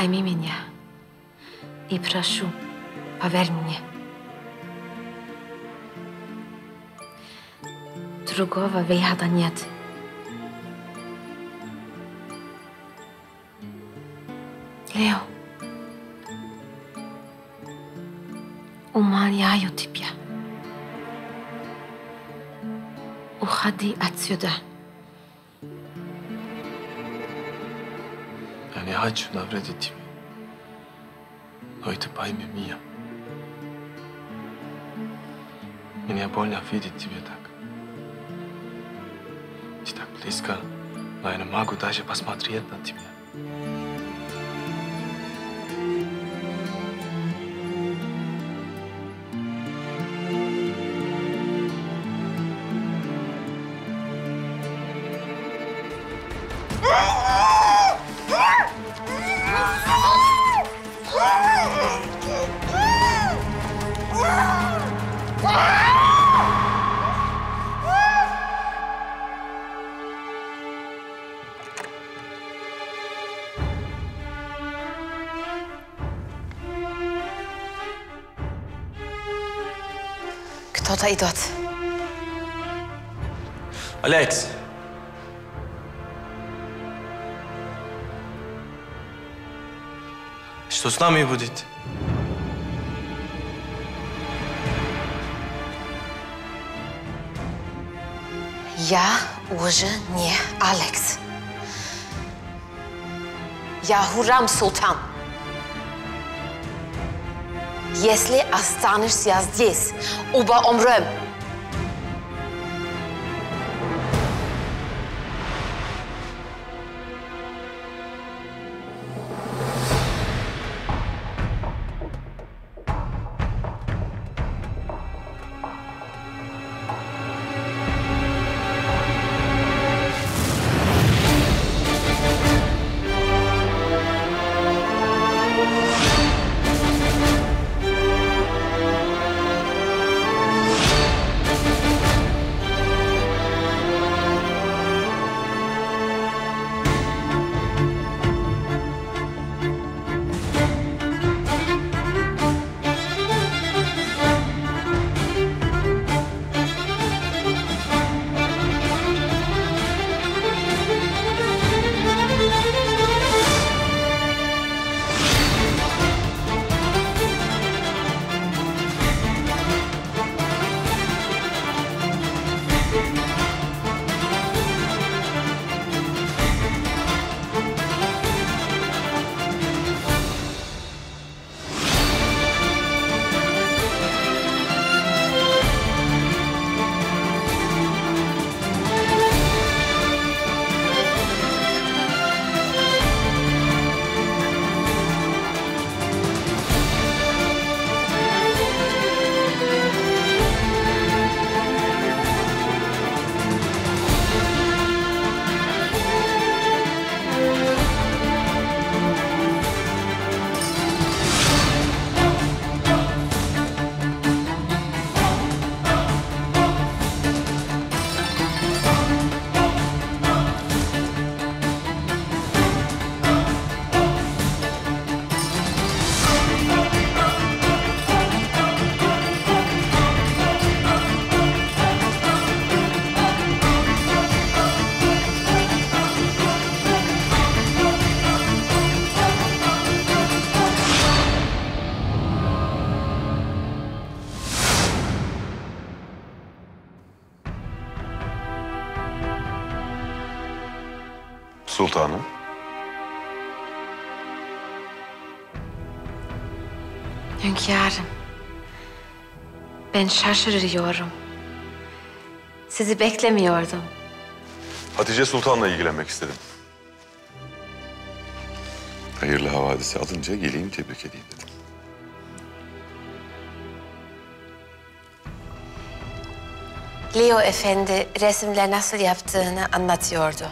пойми меня и прошу, поверь мне. Другого выхода нет. Лео, умоляю тебя, уходи отсюда. Хочу навредить тебе. Но это пойми меня. Мне больно видеть тебя так. Ты так близко, но я не могу даже посмотреть на тебя. Кто-то идет. Алекс! Что с нами будет? Я уже не Алекс. Я Хурам Султан. Если останешься здесь, оба умрем. Hünkârım, ben şaşırıyorum. Sizi beklemiyordum. Hatice Sultan'la ilgilenmek istedim. Hayırlı havadisi alınca geleyim tebrik edeyim dedim. Leo Efendi resimler nasıl yaptığını anlatıyordu.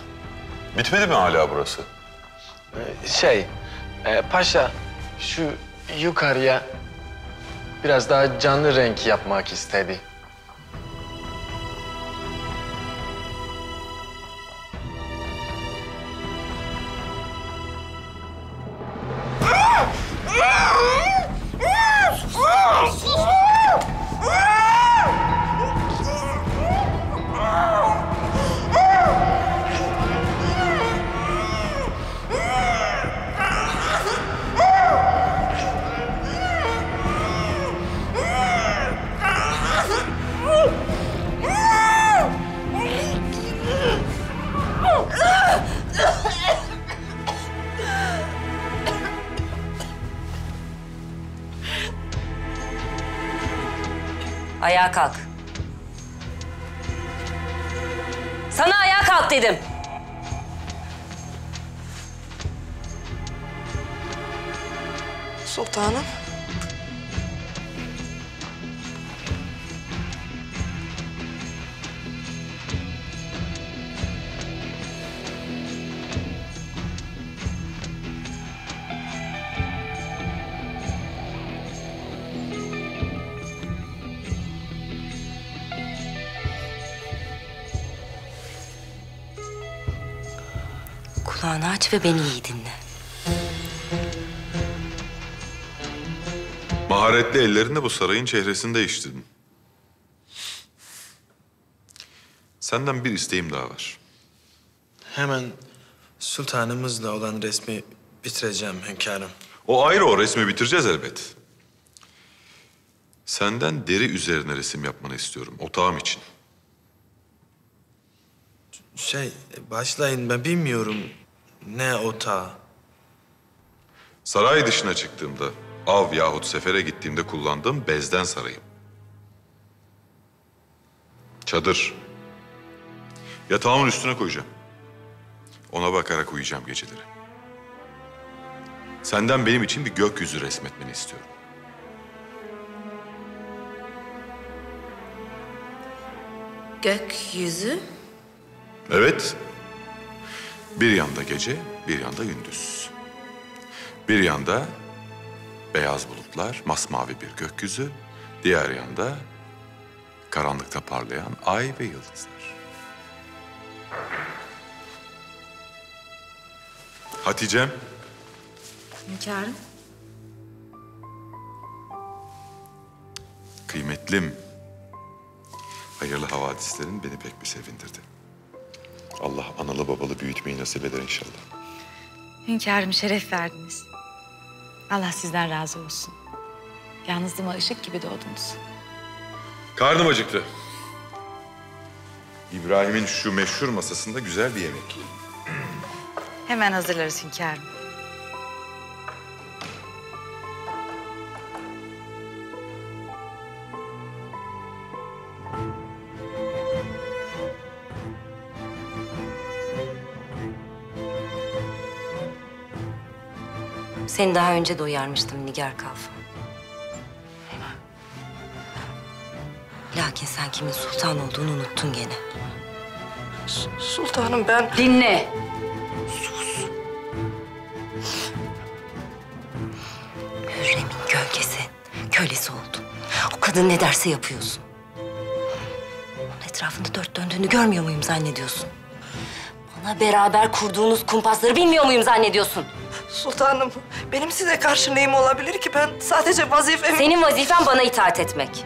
Bitmedi mi hala burası? Şey, e, paşa şu yukarıya biraz daha canlı renk yapmak istedi. Ayağa kalk. Sana ayağa kalk dedim. Aç ve beni iyi dinle. Maharetli ellerinle bu sarayın çehresini değiştirdin. Senden bir isteğim daha var. Hemen sultanımızla olan resmi bitireceğim hünkârım. O ayrı o resmi bitireceğiz elbet. Senden deri üzerine resim yapmanı istiyorum otağım için. Şey, başlayın ben bilmiyorum ne otağı. Saray dışına çıktığımda, av yahut sefere gittiğimde kullandığım bezden sarayım. Çadır. Yatağımın üstüne koyacağım. Ona bakarak uyuyacağım geceleri. Senden benim için bir gökyüzü resmetmeni istiyorum. Gökyüzü. Evet. Bir yanda gece, bir yanda gündüz. Bir yanda beyaz bulutlar, masmavi bir gökyüzü. Diğer yanda karanlıkta parlayan ay ve yıldızlar. Hatice'm, Hünkârım. kıymetlim. Hayırlı havadislerin beni pek bir sevindirdi. Allah analı babalı büyütmeyi nasip eder inşallah. Hünkârım şeref verdiniz. Allah sizden razı olsun. Yalnızlığıma ışık gibi doğdunuz. Karnım acıktı. İbrahim'in şu meşhur masasında güzel bir yemek. Hemen hazırlarız hünkârım. Seni daha önce de uyarmıştım Nigar Kalfa. Lakin sen kimin sultan olduğunu unuttun gene. Sultanım ben... Dinle. Hürrem'in gölgesi, kölesi oldun. O kadın ne derse yapıyorsun. Onun etrafında dört döndüğünü görmüyor muyum zannediyorsun? Bana beraber kurduğunuz kumpasları bilmiyor muyum zannediyorsun? Sultanım benim size karşı neyim olabilir ki? Ben sadece vazifemi... Senin vazifen bana itaat etmek.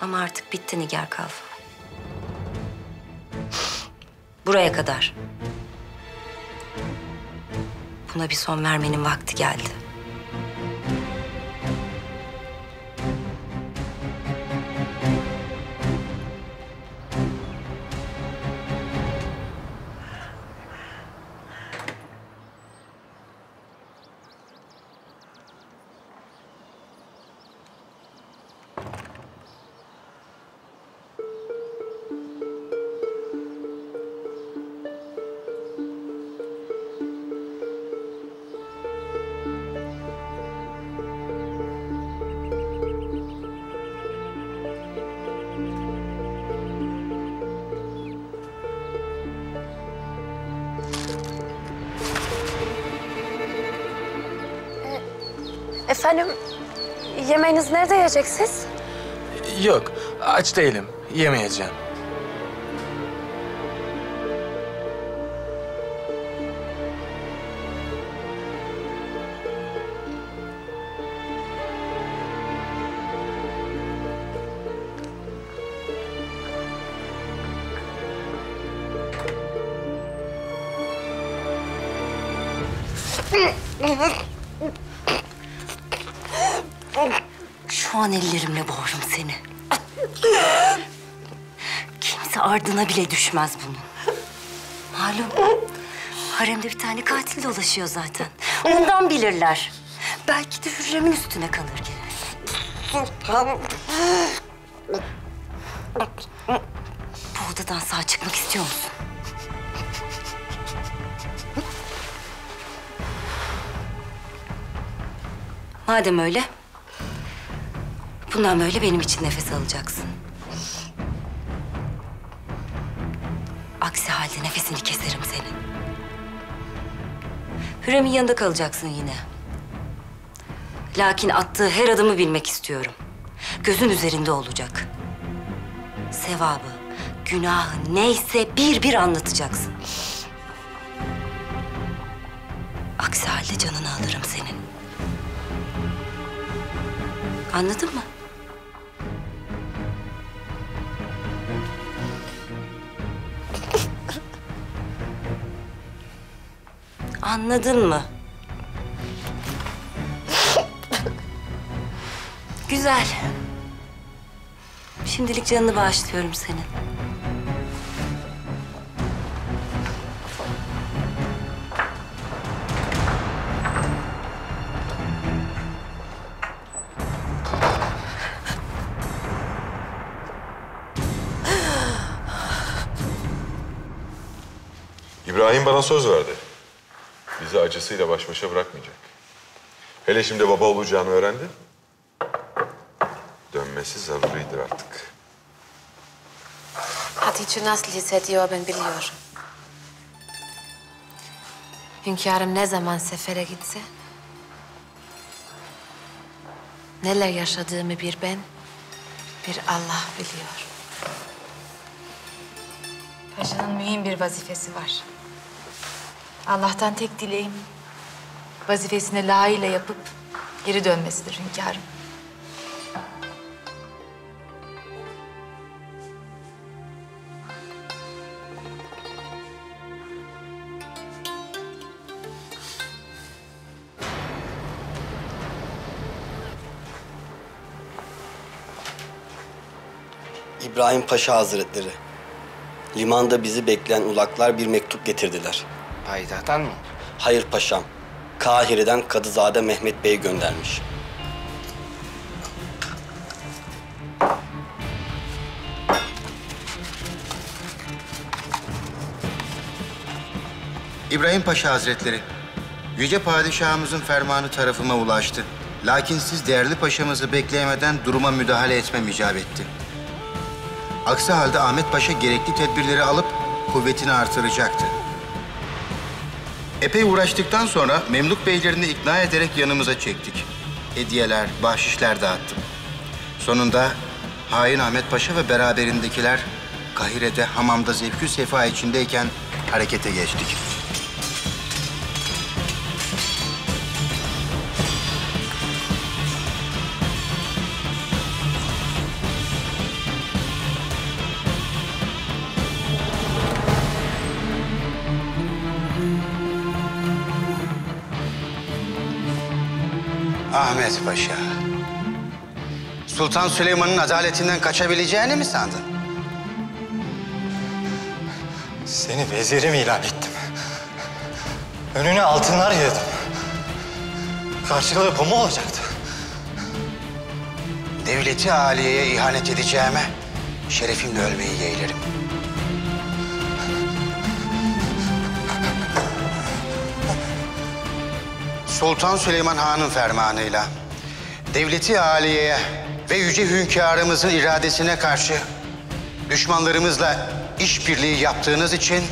Ama artık bitti Nigar Kalfa. Buraya kadar. Buna bir son vermenin vakti geldi. Efendim, yemeğinizi nerede yiyeceksiniz? Yok, aç değilim. Yemeyeceğim. Şu an ellerimle boğurum seni. Kimse ardına bile düşmez bunun. Malum haremde bir tane katil dolaşıyor zaten. Ondan bilirler. belki de Hürrem'in üstüne kalır gene. Sultanım. Bu odadan sağ çıkmak istiyor musun? Madem öyle, bundan böyle benim için nefes alacaksın. Aksi halde nefesini keserim senin. Hürrem'in yanında kalacaksın yine. Lakin attığı her adımı bilmek istiyorum. Gözün üzerinde olacak. Sevabı, günahı neyse bir bir anlatacaksın. Aksi halde canını alırım senin. Anladın mı? Anladın mı? Güzel. Şimdilik canını bağışlıyorum senin. İbrahim bana söz verdi. Acısıyla baş başa bırakmayacak. Hele şimdi baba olacağını öğrendi. Dönmesi zaruridir artık. Hatice nasıl hissediyor ben biliyorum. Hünkârım ne zaman sefere gitse... ...neler yaşadığımı bir ben, bir Allah biliyor. Paşanın mühim bir vazifesi var. Allah'tan tek dileğim vazifesini layığıyla yapıp geri dönmesidir hünkârım. İbrahim Paşa Hazretleri. Limanda bizi bekleyen ulaklar bir mektup getirdiler. Payitahttan mı? Hayır paşam. Kahire'den Kadızade Mehmet Bey göndermiş. İbrahim Paşa Hazretleri. Yüce Padişahımızın fermanı tarafıma ulaştı. Lakin siz değerli paşamızı bekleyemeden duruma müdahale etmem icap etti. Aksi halde Ahmet Paşa gerekli tedbirleri alıp kuvvetini artıracaktı. Epey uğraştıktan sonra Memluk beylerini ikna ederek yanımıza çektik. Hediyeler, bahşişler dağıttım. Sonunda hain Ahmet Paşa ve beraberindekiler Kahire'de hamamda zevkü sefa içindeyken harekete geçtik. Ahmet Paşa. Sultan Süleyman'ın adaletinden kaçabileceğini mi sandın? Seni vezirim ilan ettim. Önüne altınlar yığdım. Karşılığı bu mu olacaktı? Devleti aliyeye ihanet edeceğime şerefimle ölmeyi yeğlerim. Sultan Süleyman Han'ın fermanıyla devleti aliyeye ve yüce hünkârımızın iradesine karşı düşmanlarımızla işbirliği yaptığınız için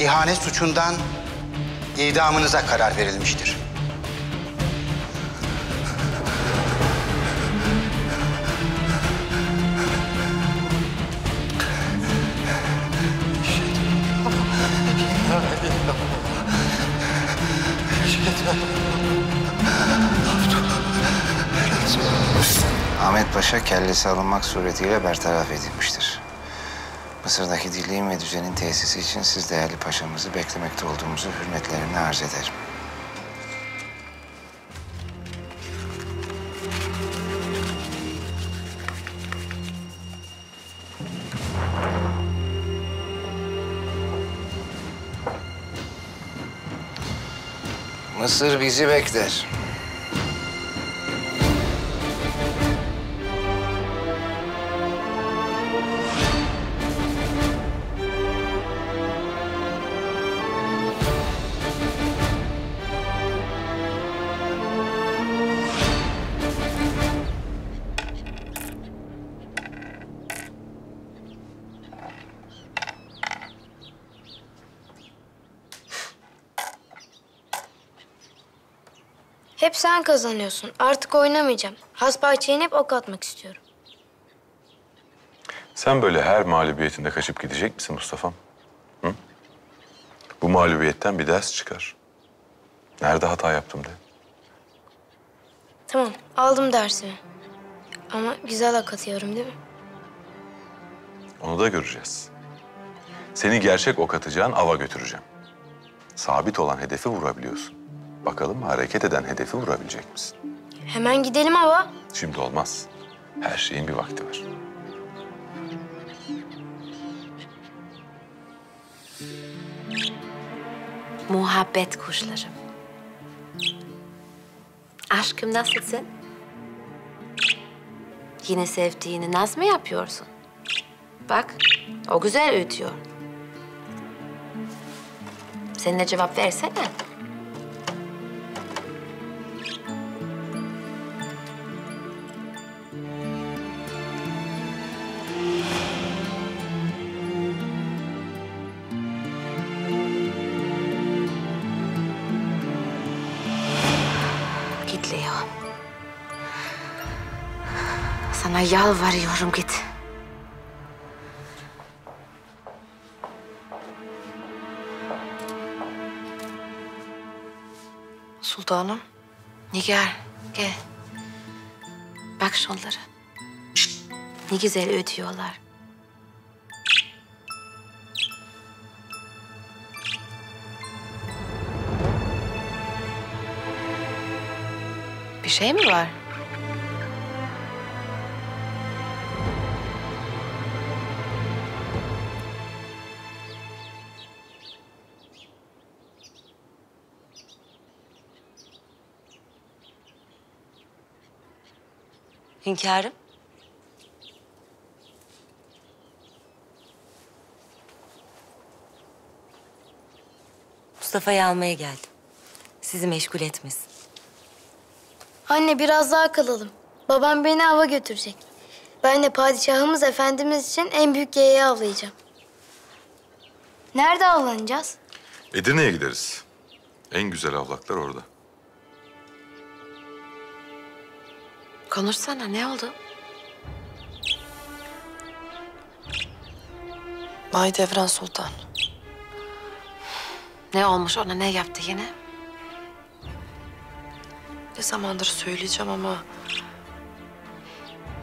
ihanet suçundan idamınıza karar verilmiştir. Ahmet Paşa kellesi alınmak suretiyle bertaraf edilmiştir. Mısır'daki dirliğin ve düzenin tesisi için siz değerli paşamızı beklemekte olduğumuzu hürmetlerimle arz ederim. Mısır bizi bekler. Sen kazanıyorsun. Artık oynamayacağım. Hasbahçe'ye hep ok atmak istiyorum. Sen böyle her mağlubiyetinde kaçıp gidecek misin Mustafa'm? Hı? Bu mağlubiyetten bir ders çıkar. Nerede hata yaptım de. Tamam, aldım dersimi. Ama güzel ok atıyorum değil mi? Onu da göreceğiz. Seni gerçek ok atacağın ava götüreceğim. Sabit olan hedefi vurabiliyorsun. Bakalım hareket eden hedefi vurabilecek misin? Hemen gidelim hava. Şimdi olmaz. Her şeyin bir vakti var. Muhabbet kuşlarım. Aşkım nasılsın? Yine sevdiğini naz mı yapıyorsun? Bak, o güzel ötüyor. Sen de cevap versene. Yalvarıyorum git. Sultanım. Nigar gel. Bak şunlara. Ne güzel ötüyorlar. Bir şey mi var? Hünkârım. Mustafa'yı almaya geldim. Sizi meşgul etmesin. Anne biraz daha kalalım. Babam beni hava götürecek. Ben de padişahımız efendimiz için en büyük yeğeyi avlayacağım. Nerede avlanacağız? Edirne'ye gideriz. En güzel avlaklar orada. Konuşsana ne oldu? Mahidevran Sultan. Ne olmuş ona ne yaptı yine? Ne zamandır söyleyeceğim ama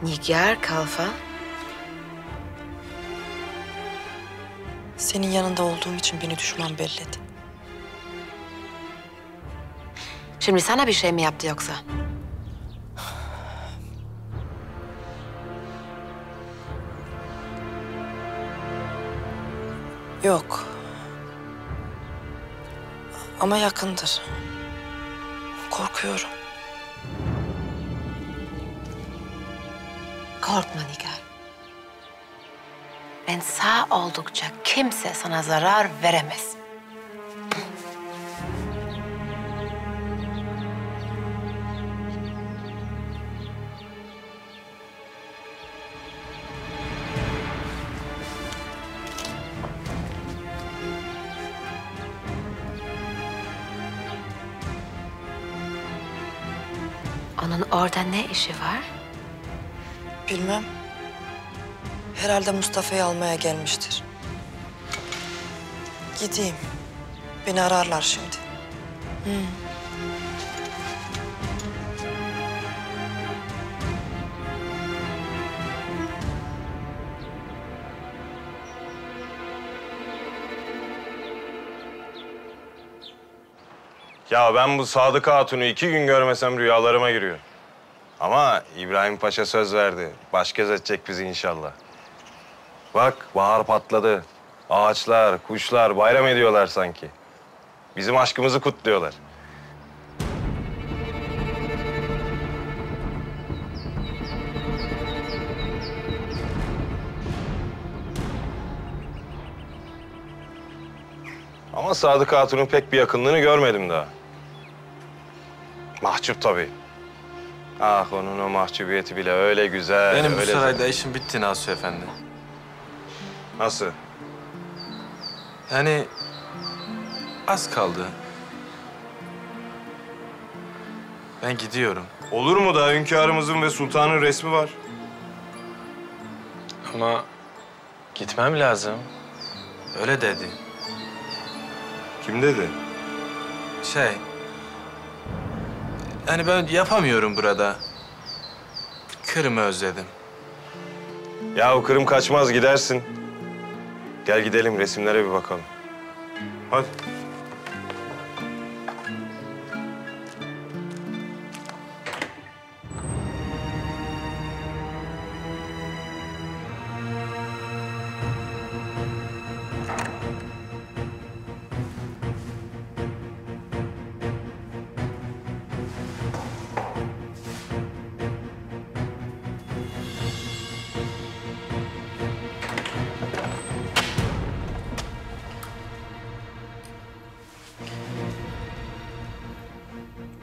Nigar Kalfa. senin yanında olduğum için beni düşman belledi. Şimdi sana bir şey mi yaptı yoksa? Yok. Ama yakındır. Korkuyorum. Korkma Nigar. Ben sağ oldukça kimse sana zarar veremez. Orada ne işi var? Bilmem. Herhalde Mustafa'yı almaya gelmiştir. Gideyim. Beni ararlar şimdi. Ya ben bu Sadık Hatun'u iki gün görmesem rüyalarıma giriyor. Ama İbrahim Paşa söz verdi. Baş göz edecek bizi inşallah. Bak bahar patladı. Ağaçlar, kuşlar bayram ediyorlar sanki. Bizim aşkımızı kutluyorlar. Ama Sadık Hatun'un pek bir yakınlığını görmedim daha. Mahcup tabii. Ah onun o mahcubiyeti bile öyle güzel. Benim bu öyle sarayda işim bitti Nasuh Efendi. Nasıl? Yani az kaldı. Ben gidiyorum. Olur mu da hünkârımızın ve sultanın resmi var. Ama gitmem lazım. Öyle dedi. Kim dedi? Şey... Yani ben yapamıyorum burada. Kırım'ı özledim. Ya Kırım kaçmaz gidersin. Gel gidelim resimlere bir bakalım. Hadi.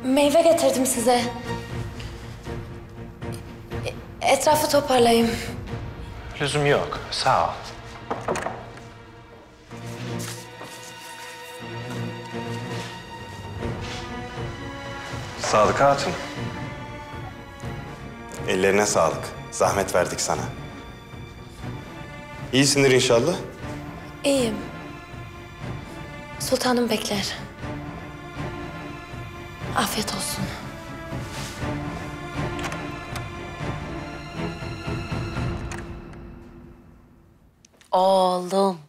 Meyve getirdim size. E- Etrafı toparlayayım. Lüzum yok. Sağ ol. Sadık Hatun. Ellerine sağlık. Zahmet verdik sana. İyisindir inşallah. İyiyim. Sultanım bekler. Afiyet olsun. Oğlum.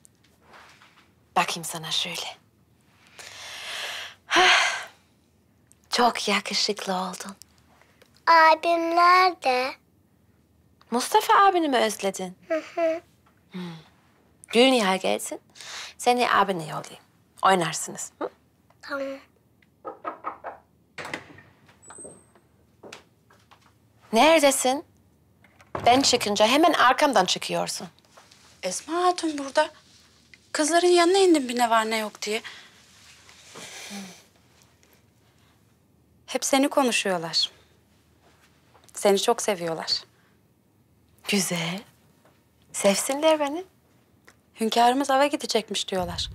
Bakayım sana şöyle. Çok yakışıklı oldun. Abim nerede? Mustafa abini mi özledin? Hı hı. Dünya gelsin. Seni abine yollayayım. Oynarsınız. Hı? Tamam. Neredesin? Ben çıkınca hemen arkamdan çıkıyorsun. Esma Hatun burada. Kızların yanına indim bir ne var ne yok diye. Hep seni konuşuyorlar. Seni çok seviyorlar. Güzel. Sevsinler beni. Hünkârımız ava gidecekmiş diyorlar.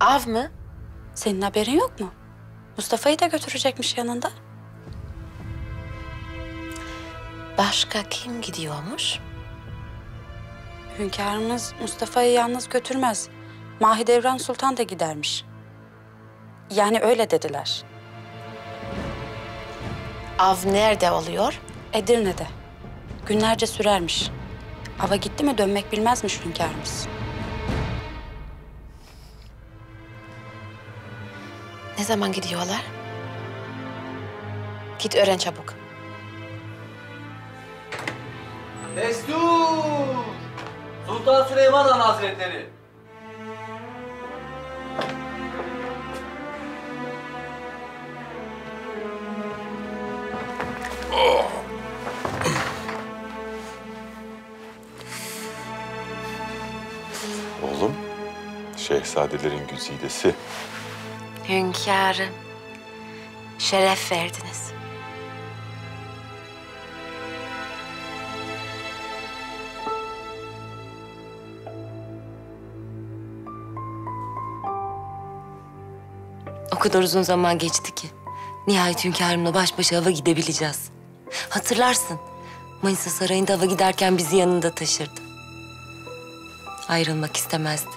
Av mı? Senin haberin yok mu? Mustafa'yı da götürecekmiş yanında. Başka kim gidiyormuş? Hünkârımız Mustafa'yı yalnız götürmez. Mahidevran Sultan da gidermiş. Yani öyle dediler. Av nerede oluyor? Edirne'de. Günlerce sürermiş. Ava gitti mi dönmek bilmezmiş hünkârımız. Ne zaman gidiyorlar? Git öğren çabuk. Destur! Sultan Süleyman Han Hazretleri. Oğlum, şehzadelerin güzidesi. Hünkârım. Şeref verdiniz. Kadar uzun zaman geçti ki. Nihayet hünkârımla baş başa hava gidebileceğiz. Hatırlarsın. Manisa Sarayı'nda hava giderken bizi yanında taşırdı. Ayrılmak istemezdi.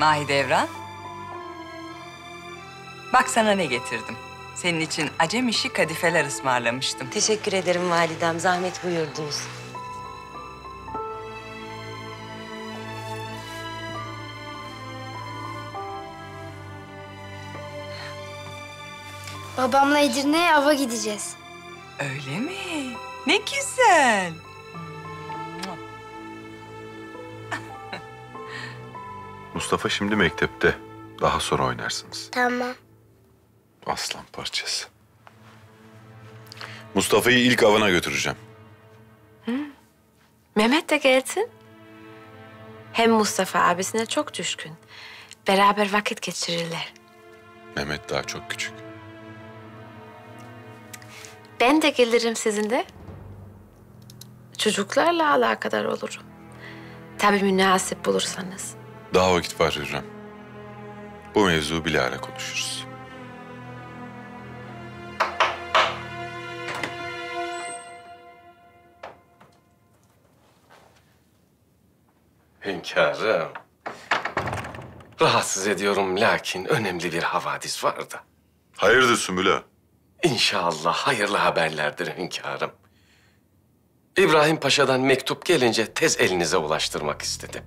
Mahidevran. Bak sana ne getirdim. Senin için acem işi kadifeler ısmarlamıştım. Teşekkür ederim validem. Zahmet buyurdunuz. Babamla Edirne'ye ava gideceğiz. Öyle mi? Ne güzel. Mustafa şimdi mektepte. Daha sonra oynarsınız. Tamam. Aslan parçası. Mustafa'yı ilk avına götüreceğim. Mehmet de gelsin. Hem Mustafa abisine çok düşkün. Beraber vakit geçirirler. Mehmet daha çok küçük. Ben de gelirim sizinle. Çocuklarla alakadar olurum. Tabii münasip bulursanız. Daha vakit var Hürrem. Bu mevzu bilahare konuşuruz. Hünkârım. Rahatsız ediyorum lakin önemli bir havadis vardı. Hayırdır Sümbül Ağa? İnşallah hayırlı haberlerdir hünkârım. İbrahim Paşa'dan mektup gelince tez elinize ulaştırmak istedim.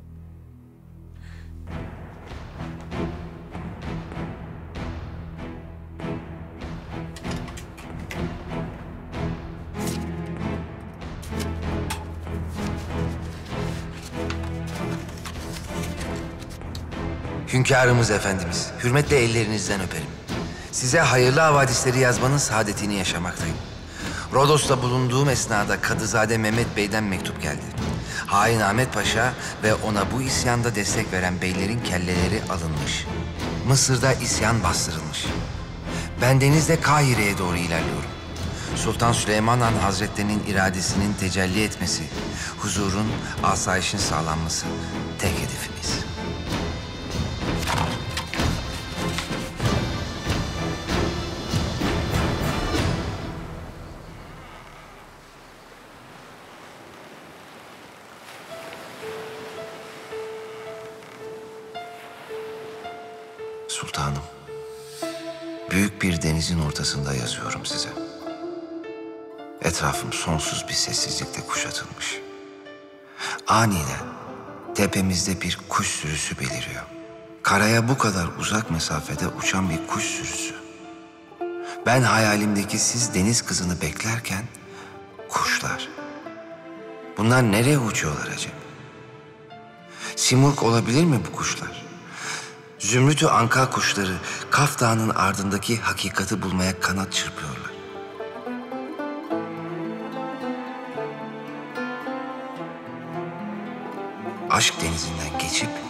Hünkârımız efendimiz, hürmetle ellerinizden öperim. Size hayırlı havadisleri yazmanın saadetini yaşamaktayım. Rodos'ta bulunduğum esnada Kadızade Mehmet Bey'den mektup geldi. Hain Ahmet Paşa ve ona bu isyanda destek veren beylerin kelleleri alınmış. Mısır'da isyan bastırılmış. Ben denizde Kahire'ye doğru ilerliyorum. Sultan Süleyman Han Hazretlerinin iradesinin tecelli etmesi, huzurun, asayişin sağlanması tek hedefimiz. Sultanım, büyük bir denizin ortasında yazıyorum size. Etrafım sonsuz bir sessizlikle kuşatılmış. Aniden tepemizde bir kuş sürüsü beliriyor. Karaya bu kadar uzak mesafede uçan bir kuş sürüsü. Ben hayalimdeki siz deniz kızını beklerken kuşlar. Bunlar nereye uçuyorlar acaba? Simurg olabilir mi bu kuşlar? Zümrütü anka kuşları Kaf Dağı'nın ardındaki hakikati bulmaya kanat çırpıyorlar. Aşk denizinden geçip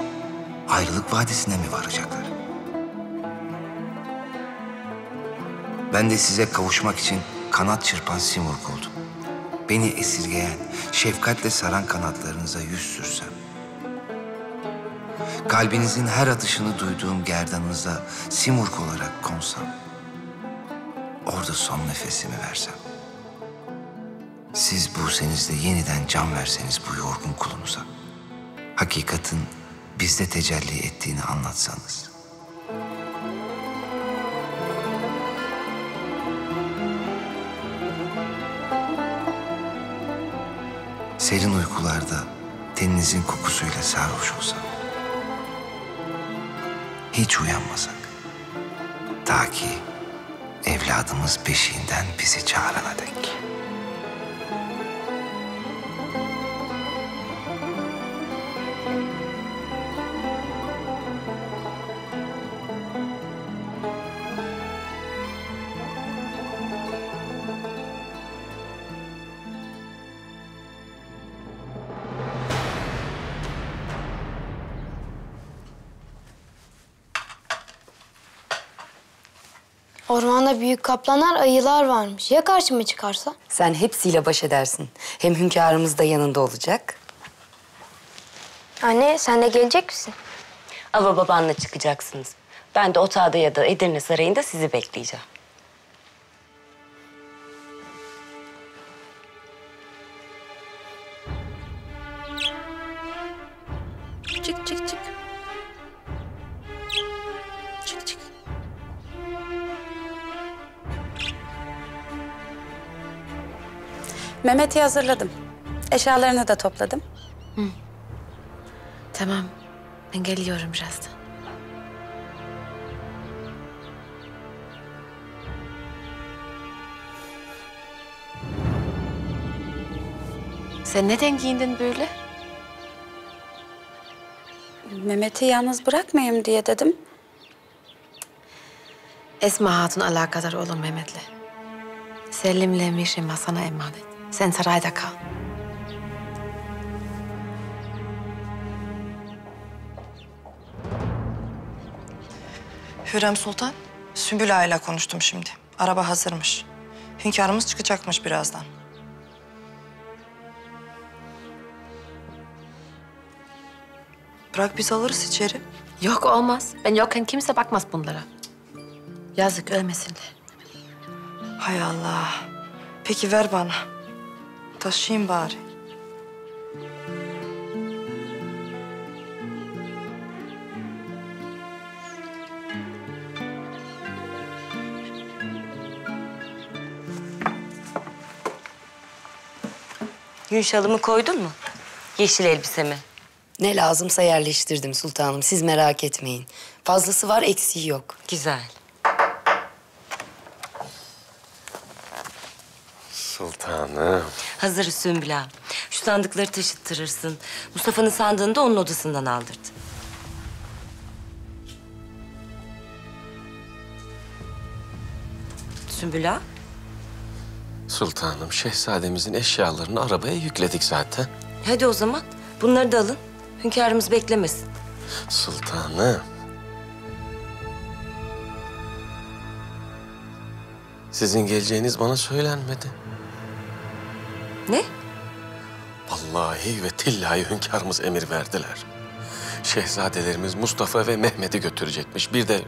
ayrılık vadisine mi varacaklar? Ben de size kavuşmak için kanat çırpan Simurg oldum. Beni esirgeyen, şefkatle saran kanatlarınıza yüz sürsem. Kalbinizin her atışını duyduğum gerdanınıza Simurg olarak konsam. Orada son nefesimi versem. Siz Buse'nizde yeniden can verseniz bu yorgun kulunuza. Hakikatin bizde tecelli ettiğini anlatsanız. Serin uykularda teninizin kokusuyla sarhoş olsam. Hiç uyanmasak. Ta ki evladımız beşiğinden bizi çağırana dek. Kaplanlar, ayılar varmış. Ya karşıma çıkarsa? Sen hepsiyle baş edersin. Hem hünkârımız da yanında olacak. Anne sen de gelecek misin? Ava babanla çıkacaksınız. Ben de otağda ya da Edirne Sarayı'nda sizi bekleyeceğim. Mehmet'i hazırladım. Eşyalarını da topladım. Tamam. Ben geliyorum birazdan. Sen neden giyindin böyle? Mehmet'i yalnız bırakmayayım diye dedim. Esma Hatun alakadar olur Mehmet'le. Selim'le Mişima sana emanet. Sen sarayda kal. Hürrem Sultan, Sümbül Ağa ile konuştum şimdi. Araba hazırmış. Hünkârımız çıkacakmış birazdan. Bırak biz alırız içeri. Yok olmaz. Ben yokken kimse bakmaz bunlara. Yazık ölmesinler. Hay Allah. Peki ver bana. Taşıyayım bari. Gün şalımı koydun mu? Yeşil elbisemi. Ne lazımsa yerleştirdim sultanım. Siz merak etmeyin. Fazlası var, eksiği yok. Güzel. Sultanım. Hazır Sümbül ağa. Şu sandıkları taşıttırırsın. Mustafa'nın sandığını da onun odasından aldırdı. Sümbül ağa, Sultanım, şehzademizin eşyalarını arabaya yükledik zaten. hadi o zaman bunları da alın. Hünkârımız beklemesin. Sultanım. Sizin geleceğiniz bana söylenmedi. Ne? Vallahi ve tillahi hünkârımız emir verdiler. Şehzadelerimiz Mustafa ve Mehmet'i götürecekmiş. Bir de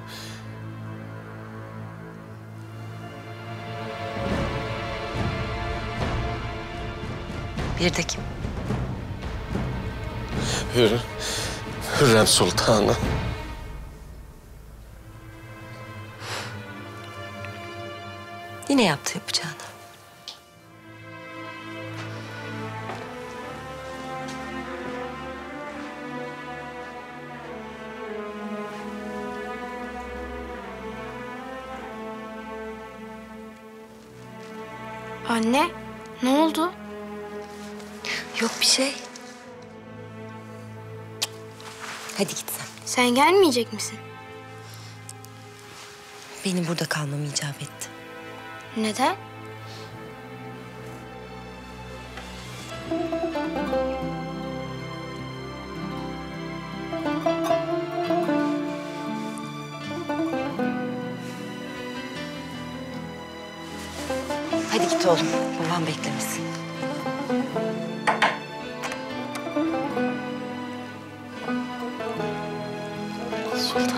Bir de kim? Hür, Hürrem Sultanı. Yine yaptı yapacağını. Anne, ne oldu? Yok bir şey. Hadi git sen. Sen gelmeyecek misin? Benim burada kalmam icap etti. Neden? Hadi git oğlum. Babam beklemesin. Sultanım.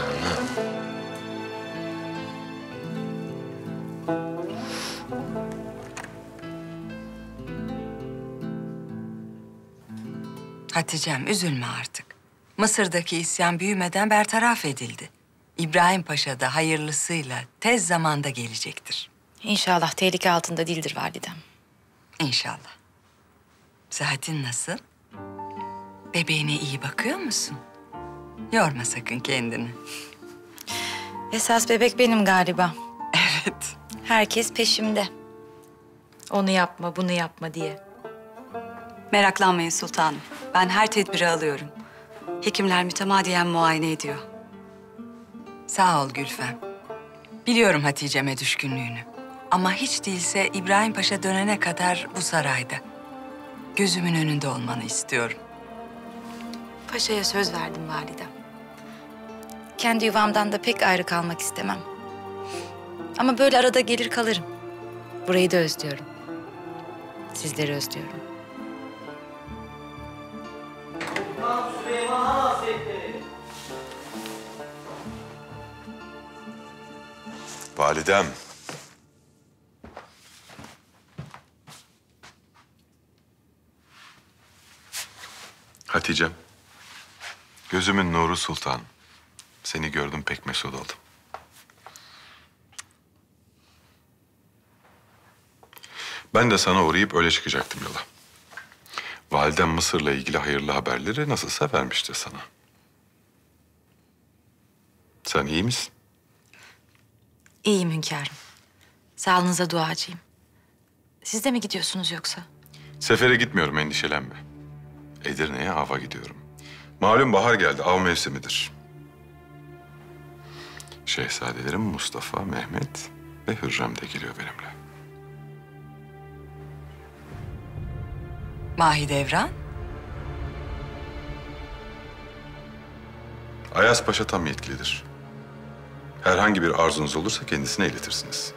Hatice'm üzülme artık. Mısır'daki isyan büyümeden bertaraf edildi. İbrahim Paşa da hayırlısıyla tez zamanda gelecektir. İnşallah tehlike altında değildir validem. İnşallah. Zatin nasıl? Bebeğine iyi bakıyor musun? Yorma sakın kendini. Esas bebek benim galiba. Evet. Herkes peşimde. Onu yapma, bunu yapma diye. Meraklanmayın sultanım. Ben her tedbiri alıyorum. Hekimler mütemadiyen muayene ediyor. Sağ ol Gülfem. Biliyorum Hatice'me düşkünlüğünü. Ama hiç değilse İbrahim Paşa dönene kadar bu sarayda. Gözümün önünde olmanı istiyorum. Paşa'ya söz verdim validem. Kendi yuvamdan da pek ayrı kalmak istemem. Ama böyle arada gelir kalırım. Burayı da özlüyorum. Sizleri özlüyorum. Süleyman Han Hazretleri. Validem. Hatice'm. Gözümün nuru sultan. Seni gördüm pek mesut oldum. Ben de sana uğrayıp öyle çıkacaktım yola. Validem Mısır'la ilgili hayırlı haberleri nasılsa vermişti sana. Sen iyi misin? İyiyim hünkârım. Sağlığınıza duacıyım. Siz de mi gidiyorsunuz yoksa? Sefere gitmiyorum endişelenme. Edirne'ye ava gidiyorum. Malum bahar geldi, av mevsimidir. Şehzadelerim Mustafa, Mehmet ve Hürrem de geliyor benimle. Mahidevran, Ayas Paşa tam yetkilidir. Herhangi bir arzunuz olursa kendisine iletirsiniz.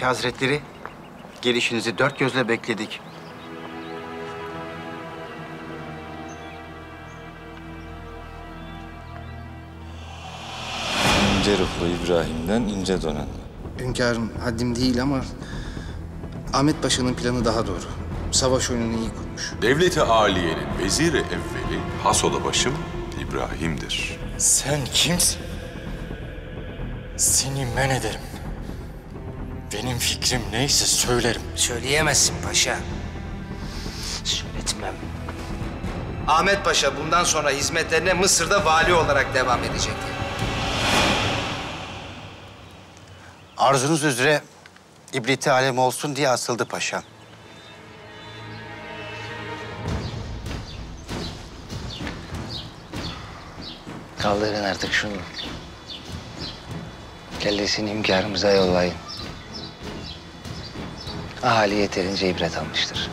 Paşa Hazretleri, gelişinizi dört gözle bekledik. İnce ruhlu İbrahim'den ince dönen. Hünkârım haddim değil ama Ahmet Paşa'nın planı daha doğru. Savaş oyununu iyi kurmuş. Devleti Aliye'nin veziri evveli Hasoda başım İbrahim'dir. Sen kimsin? Seni men ederim. Benim fikrim neyse söylerim. Söyleyemezsin paşa. Söyletmem. Ahmet Paşa bundan sonra hizmetlerine Mısır'da vali olarak devam edecektir. Arzunuz üzere ibreti alem olsun diye asıldı paşam. Kaldırın artık şunu. Kellesini hünkârımıza yollayın. Ahali yeterince ibret almıştır.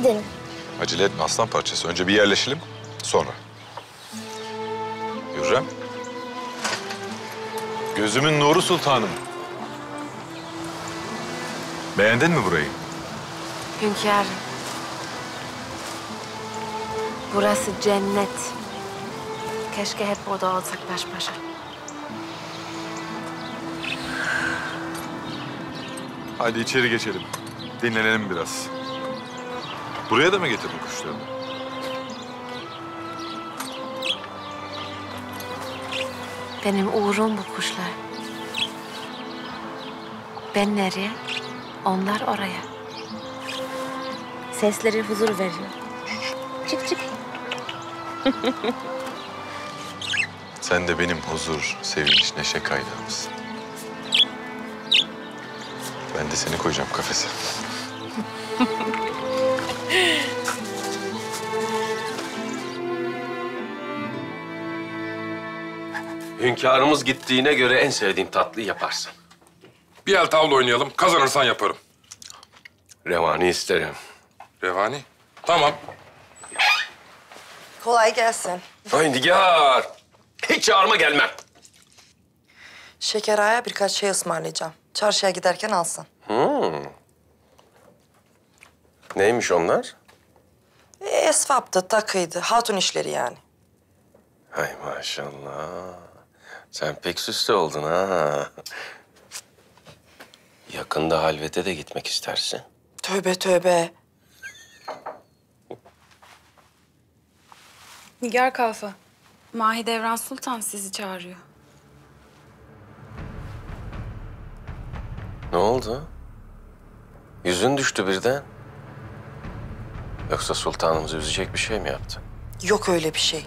Gidelim. Acele etme aslan parçası. Önce bir yerleşelim, sonra. Hürrem. Gözümün nuru sultanım. Beğendin mi burayı? Hünkârım. Burası cennet. Keşke hep burada olsak baş başa. Hadi içeri geçelim. Dinlenelim biraz. Buraya da mı getirdin kuşlarını? Benim uğrum bu kuşlar. Ben nereye? Onlar oraya. Sesleri huzur veriyor. Çık çık. Sen de benim huzur, sevinç, neşe kaynağımsın. Ben de seni koyacağım kafese. Hünkârımız gittiğine göre en sevdiğim tatlıyı yaparsın. Bir el tavla oynayalım. Kazanırsan yaparım. Revani isterim. Revani? Tamam. Kolay gelsin. Ay Nigar! Hiç çağırma gelmem. Şeker Ağa'ya birkaç şey ısmarlayacağım. Çarşıya giderken alsın. Hmm. Neymiş onlar? E, esvaptı, takıydı, hatun işleri yani. Hay maşallah. Sen pek süslü oldun ha. Yakında halvete de gitmek istersin. Tövbe tövbe. Nigar Kalfa, Mahidevran Sultan sizi çağırıyor. Ne oldu? Yüzün düştü birden. Yoksa sultanımızı üzecek bir şey mi yaptı? Yok öyle bir şey.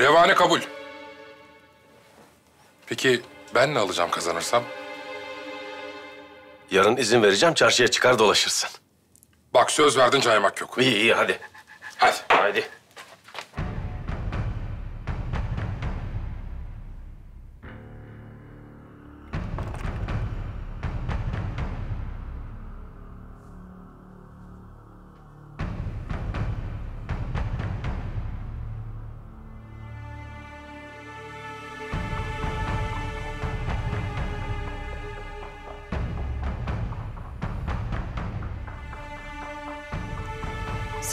Revani kabul. Peki ben ne alacağım kazanırsam? Yarın izin vereceğim, çarşıya çıkar dolaşırsın. Bak söz verdin caymak yok. İyi iyi hadi. Hadi. Hadi.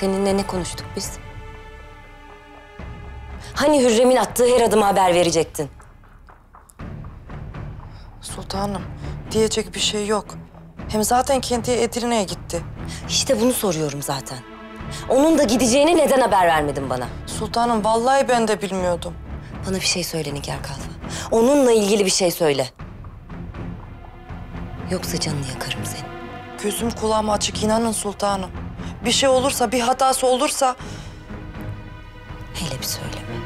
Seninle ne konuştuk biz? Hani Hürrem'in attığı her adıma haber verecektin? Sultanım, diyecek bir şey yok. Hem zaten kendi Edirne'ye gitti. İşte bunu soruyorum zaten. Onun da gideceğini neden haber vermedin bana? Sultanım, vallahi ben de bilmiyordum. Bana bir şey söyle Nigar Kalfa. Onunla ilgili bir şey söyle. Yoksa canını yakarım senin. Gözüm kulağım açık, inanın sultanım. Bir şey olursa, bir hatası olursa... Hele bir söyleme.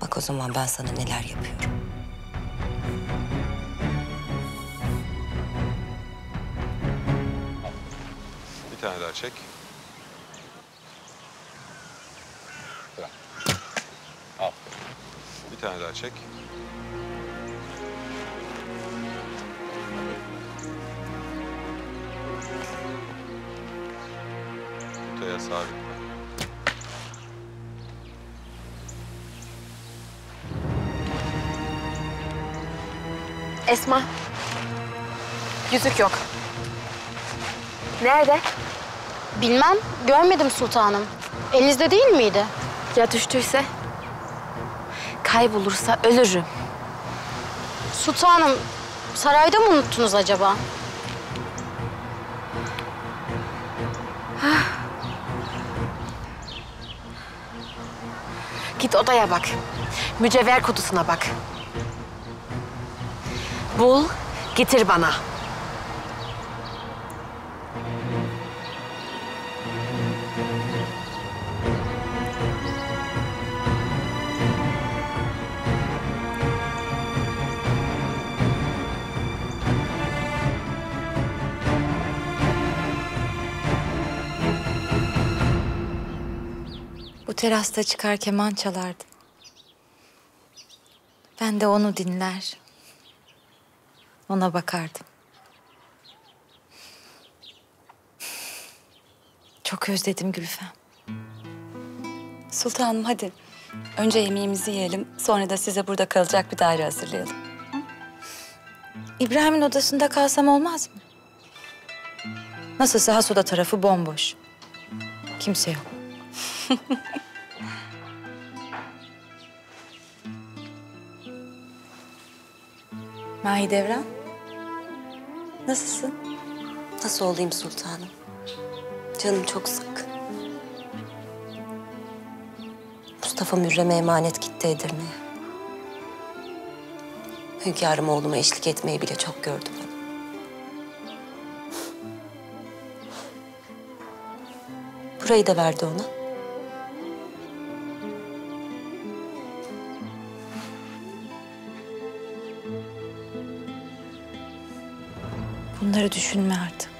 Bak o zaman ben sana neler yapıyorum. Bir tane daha çek. Bırak. Al. Bir tane daha çek. Esma. Yüzük yok. Nerede? Bilmem, görmedim sultanım. Elinizde değil miydi? Ya düştüyse? Kaybolursa ölürüm. Sultanım, sarayda mı unuttunuz acaba? Git odaya bak. Mücevher kutusuna bak. Bul, getir bana. Bu terasta çıkar keman çalardı. Ben de onu dinler. Ona bakardım. Çok özledim Gülfem. Sultanım hadi. Önce yemeğimizi yiyelim. Sonra da size burada kalacak bir daire hazırlayalım. İbrahim'in odasında kalsam olmaz mı? Nasılsa Hasoda tarafı bomboş. Kimse yok. Mahidevran. Nasılsın? Nasıl olayım sultanım? Canım çok sık. Mustafa Mürrem'e emanet gitti Edirne'ye. Hünkârım oğluma eşlik etmeyi bile çok gördü bana. Burayı da verdi ona. Bunları düşünme artık.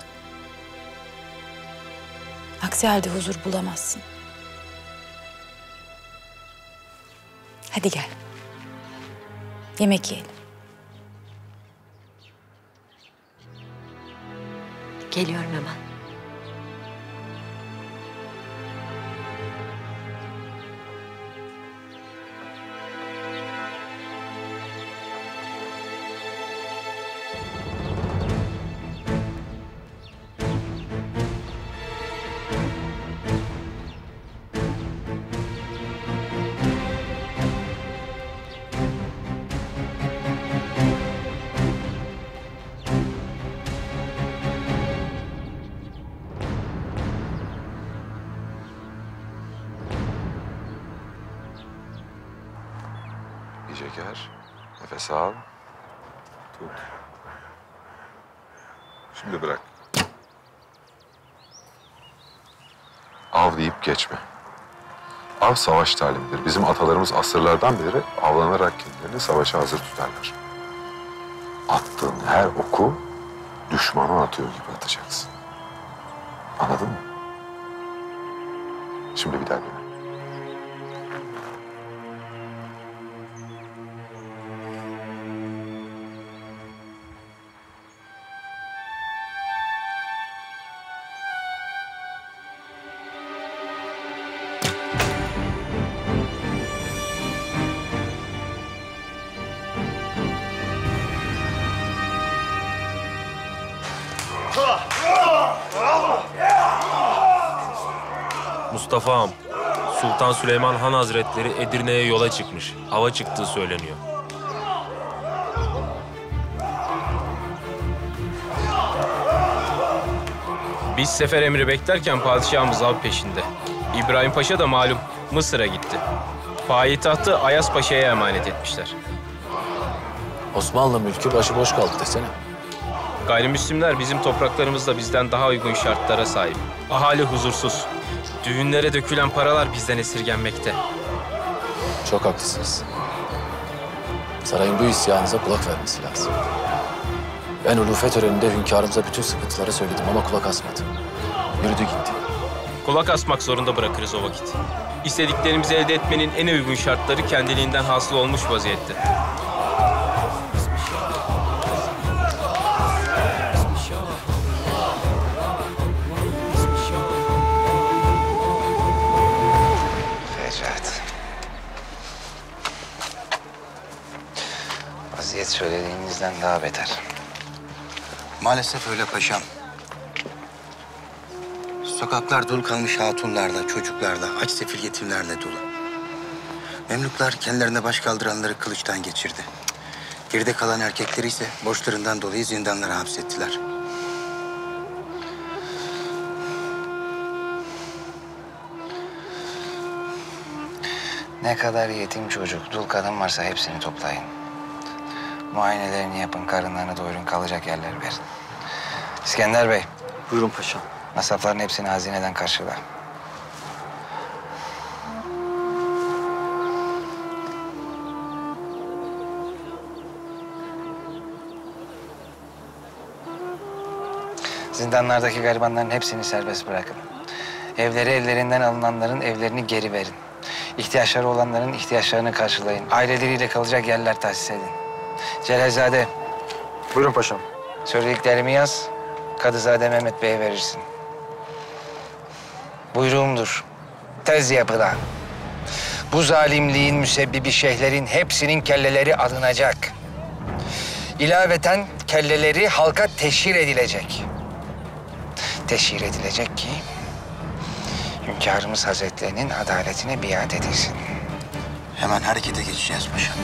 Aksi halde huzur bulamazsın. Hadi gel. Yemek yiyelim. Geliyorum hemen. Nefes al. Tut. Şimdi bırak. Av deyip geçme. Av savaş talimidir. Bizim atalarımız asırlardan beri avlanarak kendilerini savaşa hazır tutarlar. Attığın her oku düşmana atıyor gibi atacaksın. Anladın mı? Şimdi bir daha dön. Sultan Süleyman Han Hazretleri Edirne'ye yola çıkmış. Hava çıktığı söyleniyor. Biz sefer emri beklerken padişahımız av peşinde. İbrahim Paşa da malum Mısır'a gitti. Payitahtı Ayas Paşa'ya emanet etmişler. Osmanlı mülkü başıboş kaldı desene. Gayrimüslimler bizim topraklarımızda bizden daha uygun şartlara sahip. Ahali huzursuz. Düğünlere dökülen paralar bizden esirgenmekte. Çok haklısınız. Sarayın bu isyanınıza kulak vermesi lazım. Ben ulufe töreninde hünkârımıza bütün sıkıntıları söyledim ama kulak asmadı. Yürüdü gitti. Kulak asmak zorunda bırakırız o vakit. İstediklerimizi elde etmenin en uygun şartları kendiliğinden hasıl olmuş vaziyette. Daha beter. Maalesef öyle paşam. Sokaklar dul kalmış hatunlarla, çocuklarla, aç sefil yetimlerle dolu. Memluklar kendilerine baş kaldıranları kılıçtan geçirdi. Geride kalan erkekleri ise borçlarından dolayı zindanlara hapsettiler. Ne kadar yetim çocuk, dul kadın varsa hepsini toplayın. Muayenelerini yapın, karınlarını doyurun, kalacak yerler verin. İskender Bey. Buyurun paşam. Masrafların hepsini hazineden karşıla. Zindanlardaki garibanların hepsini serbest bırakın. Evleri ellerinden alınanların evlerini geri verin. İhtiyaçları olanların ihtiyaçlarını karşılayın. Aileleriyle kalacak yerler tahsis edin. Celalzade. Buyurun paşam. Söylediklerimi yaz. Kadızade Mehmet Bey'e verirsin. Buyruğumdur. Tez yapıla. Bu zalimliğin müsebbibi şeyhlerin hepsinin kelleleri alınacak. İlaveten kelleleri halka teşhir edilecek. Teşhir edilecek ki Hünkârımız Hazretlerinin adaletine biat edilsin. Hemen harekete geçeceğiz paşam.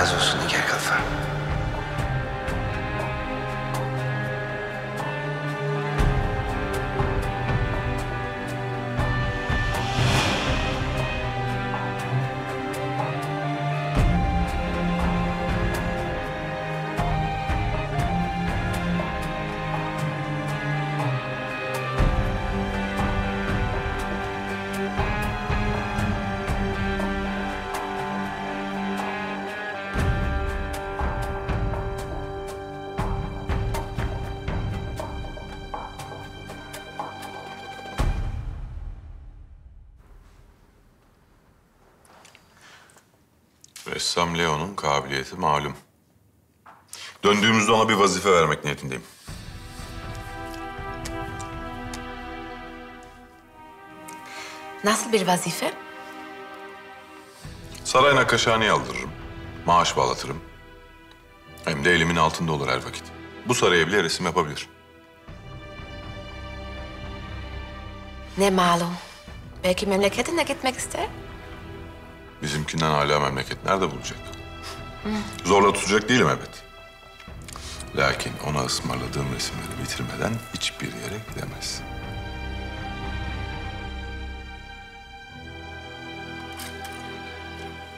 Razı olsun Nigar Kalfa. Kabiliyeti malum. Döndüğümüzde ona bir vazife vermek niyetindeyim. Nasıl bir vazife? Saray nakaşhaneyi aldırırım. Maaş bağlatırım. Hem de elimin altında olur her vakit. Bu saraya bile resim yapabilir. Ne malum. Belki memleketine gitmek ister. Bizimkinden hala memleket nerede bulacak? Zorla tutacak değilim evet. Lakin ona ısmarladığım resimleri bitirmeden hiçbir yere gidemez.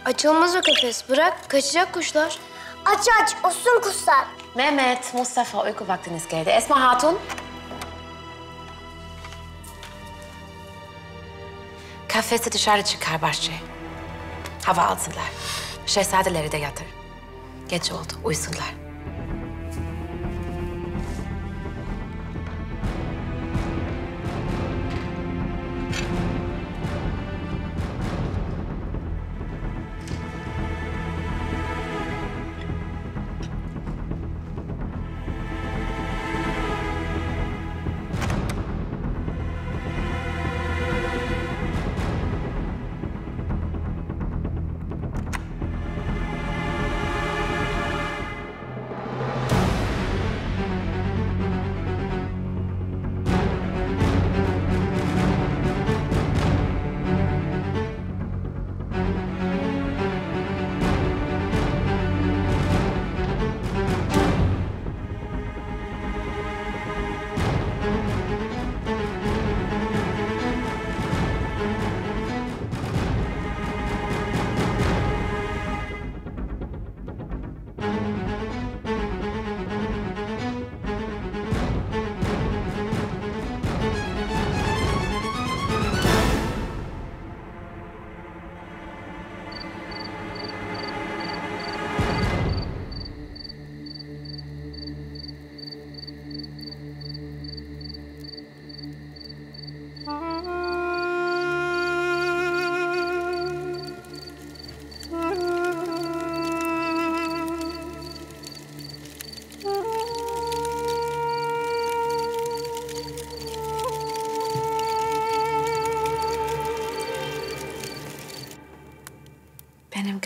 Açılmaz o kafes. Bırak, kaçacak kuşlar. Aç aç, olsun kuşlar. Mehmet, Mustafa uyku vaktiniz geldi. Esma Hatun. Kafesi dışarı çıkar bahçeye. Hava alsınlar. Şehzadeleri de yatır. Geç oldu, uyusunlar.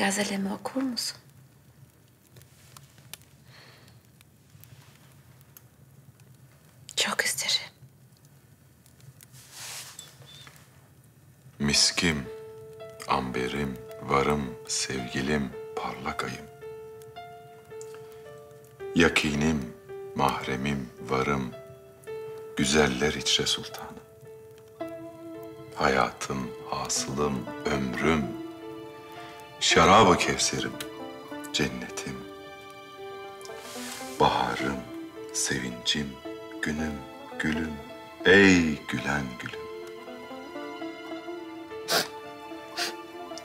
Gazelemi okur musun? Çok isterim. Miskim, amberim, varım, sevgilim, parlak ayım. Yakinim, mahremim, varım, güzeller içre sultanım. Şarabı kevserim, cennetim. Baharım, sevincim, günüm, gülüm, ey gülen gülüm.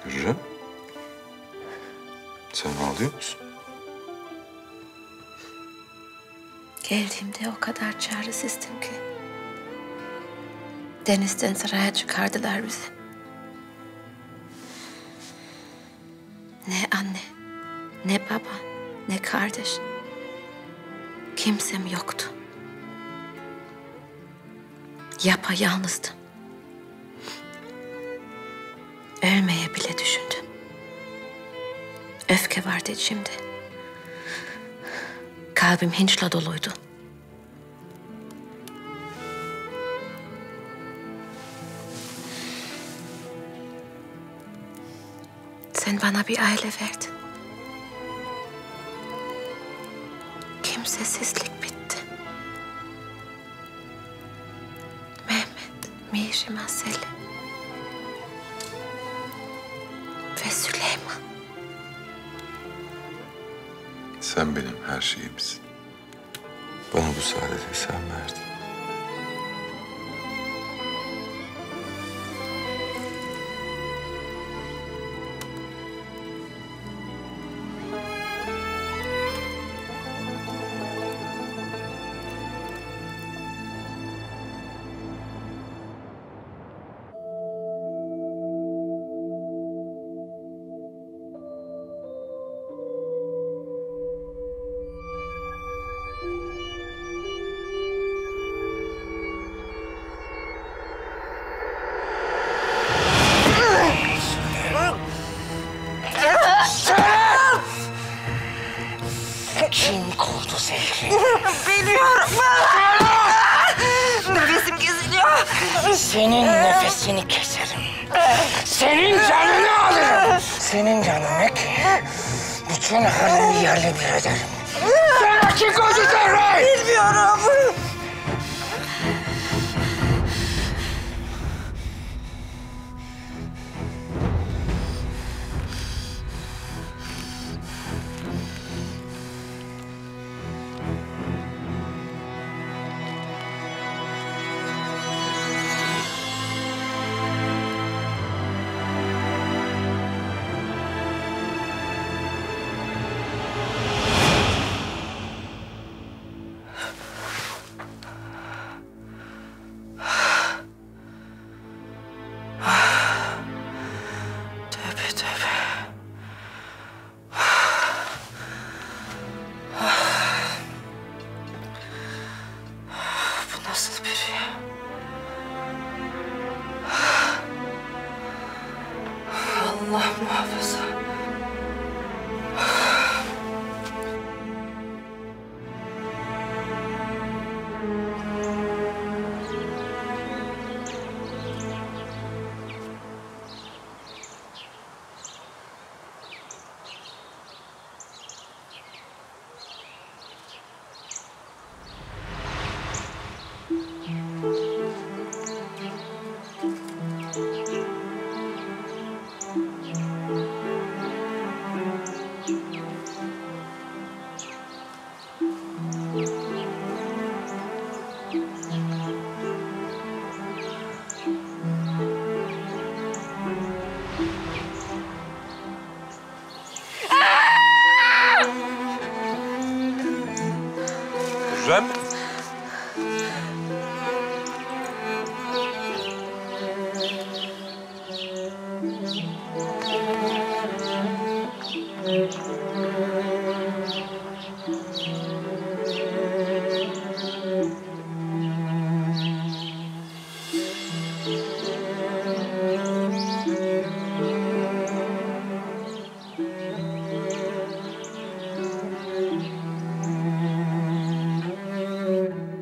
Hürrem, sen ağlıyor musun? Geldiğimde o kadar çaresizdim ki. Denizden saraya çıkardılar bizi. Ne baba, ne kardeş. Kimsem yoktu. Yapayalnızdım. Ölmeye bile düşündüm. Öfke vardı içimde. Kalbim hinçle doluydu. Sen bana bir aile verdin. Kimsesizlik bitti. Mehmet, Mihrimah Selim ve Süleyman. Sen benim her şeyimsin. Bana bu saadeti sen verdin.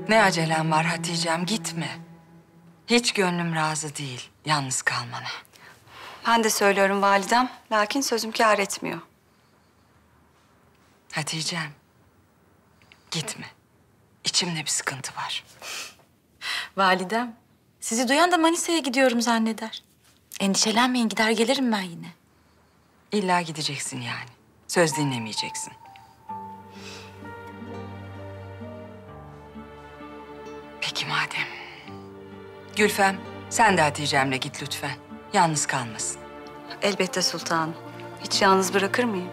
Ne acelem var Hatice'm gitme. Hiç gönlüm razı değil yalnız kalmana. Ben de söylüyorum validem. Lakin sözüm kâr etmiyor. Hatice'm gitme. İçimde bir sıkıntı var. Validem, sizi duyan da Manisa'ya gidiyorum zanneder. Endişelenmeyin, gider gelirim ben yine. İlla gideceksin yani. Söz dinlemeyeceksin. Madem. Gülfem, sen de Hatice'mle git lütfen. Yalnız kalmasın. Elbette sultanım. Hiç yalnız bırakır mıyım?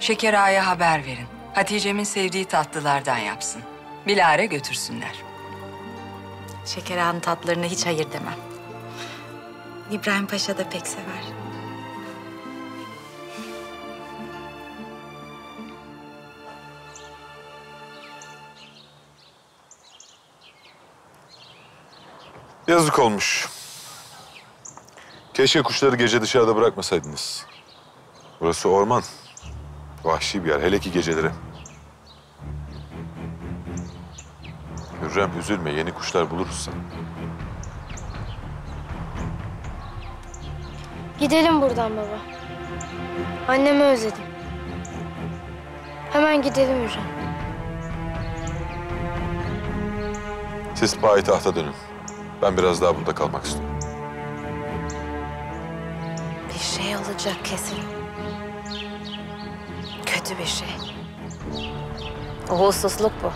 Şeker Ağa'ya haber verin. Hatice'min sevdiği tatlılardan yapsın. Bilare götürsünler. Şeker Ağa'nın tatlarına hiç hayır demem. İbrahim Paşa da pek sever. Yazık olmuş. Keşke kuşları gece dışarıda bırakmasaydınız. Burası orman. Vahşi bir yer, hele ki geceleri. Hürrem üzülme, yeni kuşlar buluruz sana. Gidelim buradan baba. Annemi özledim. Hemen gidelim Hürrem. Siz payitahta dönün. Ben biraz daha burada kalmak istiyorum. Bir şey olacak kesin. Kötü bir şey. Uğursuzluk bu.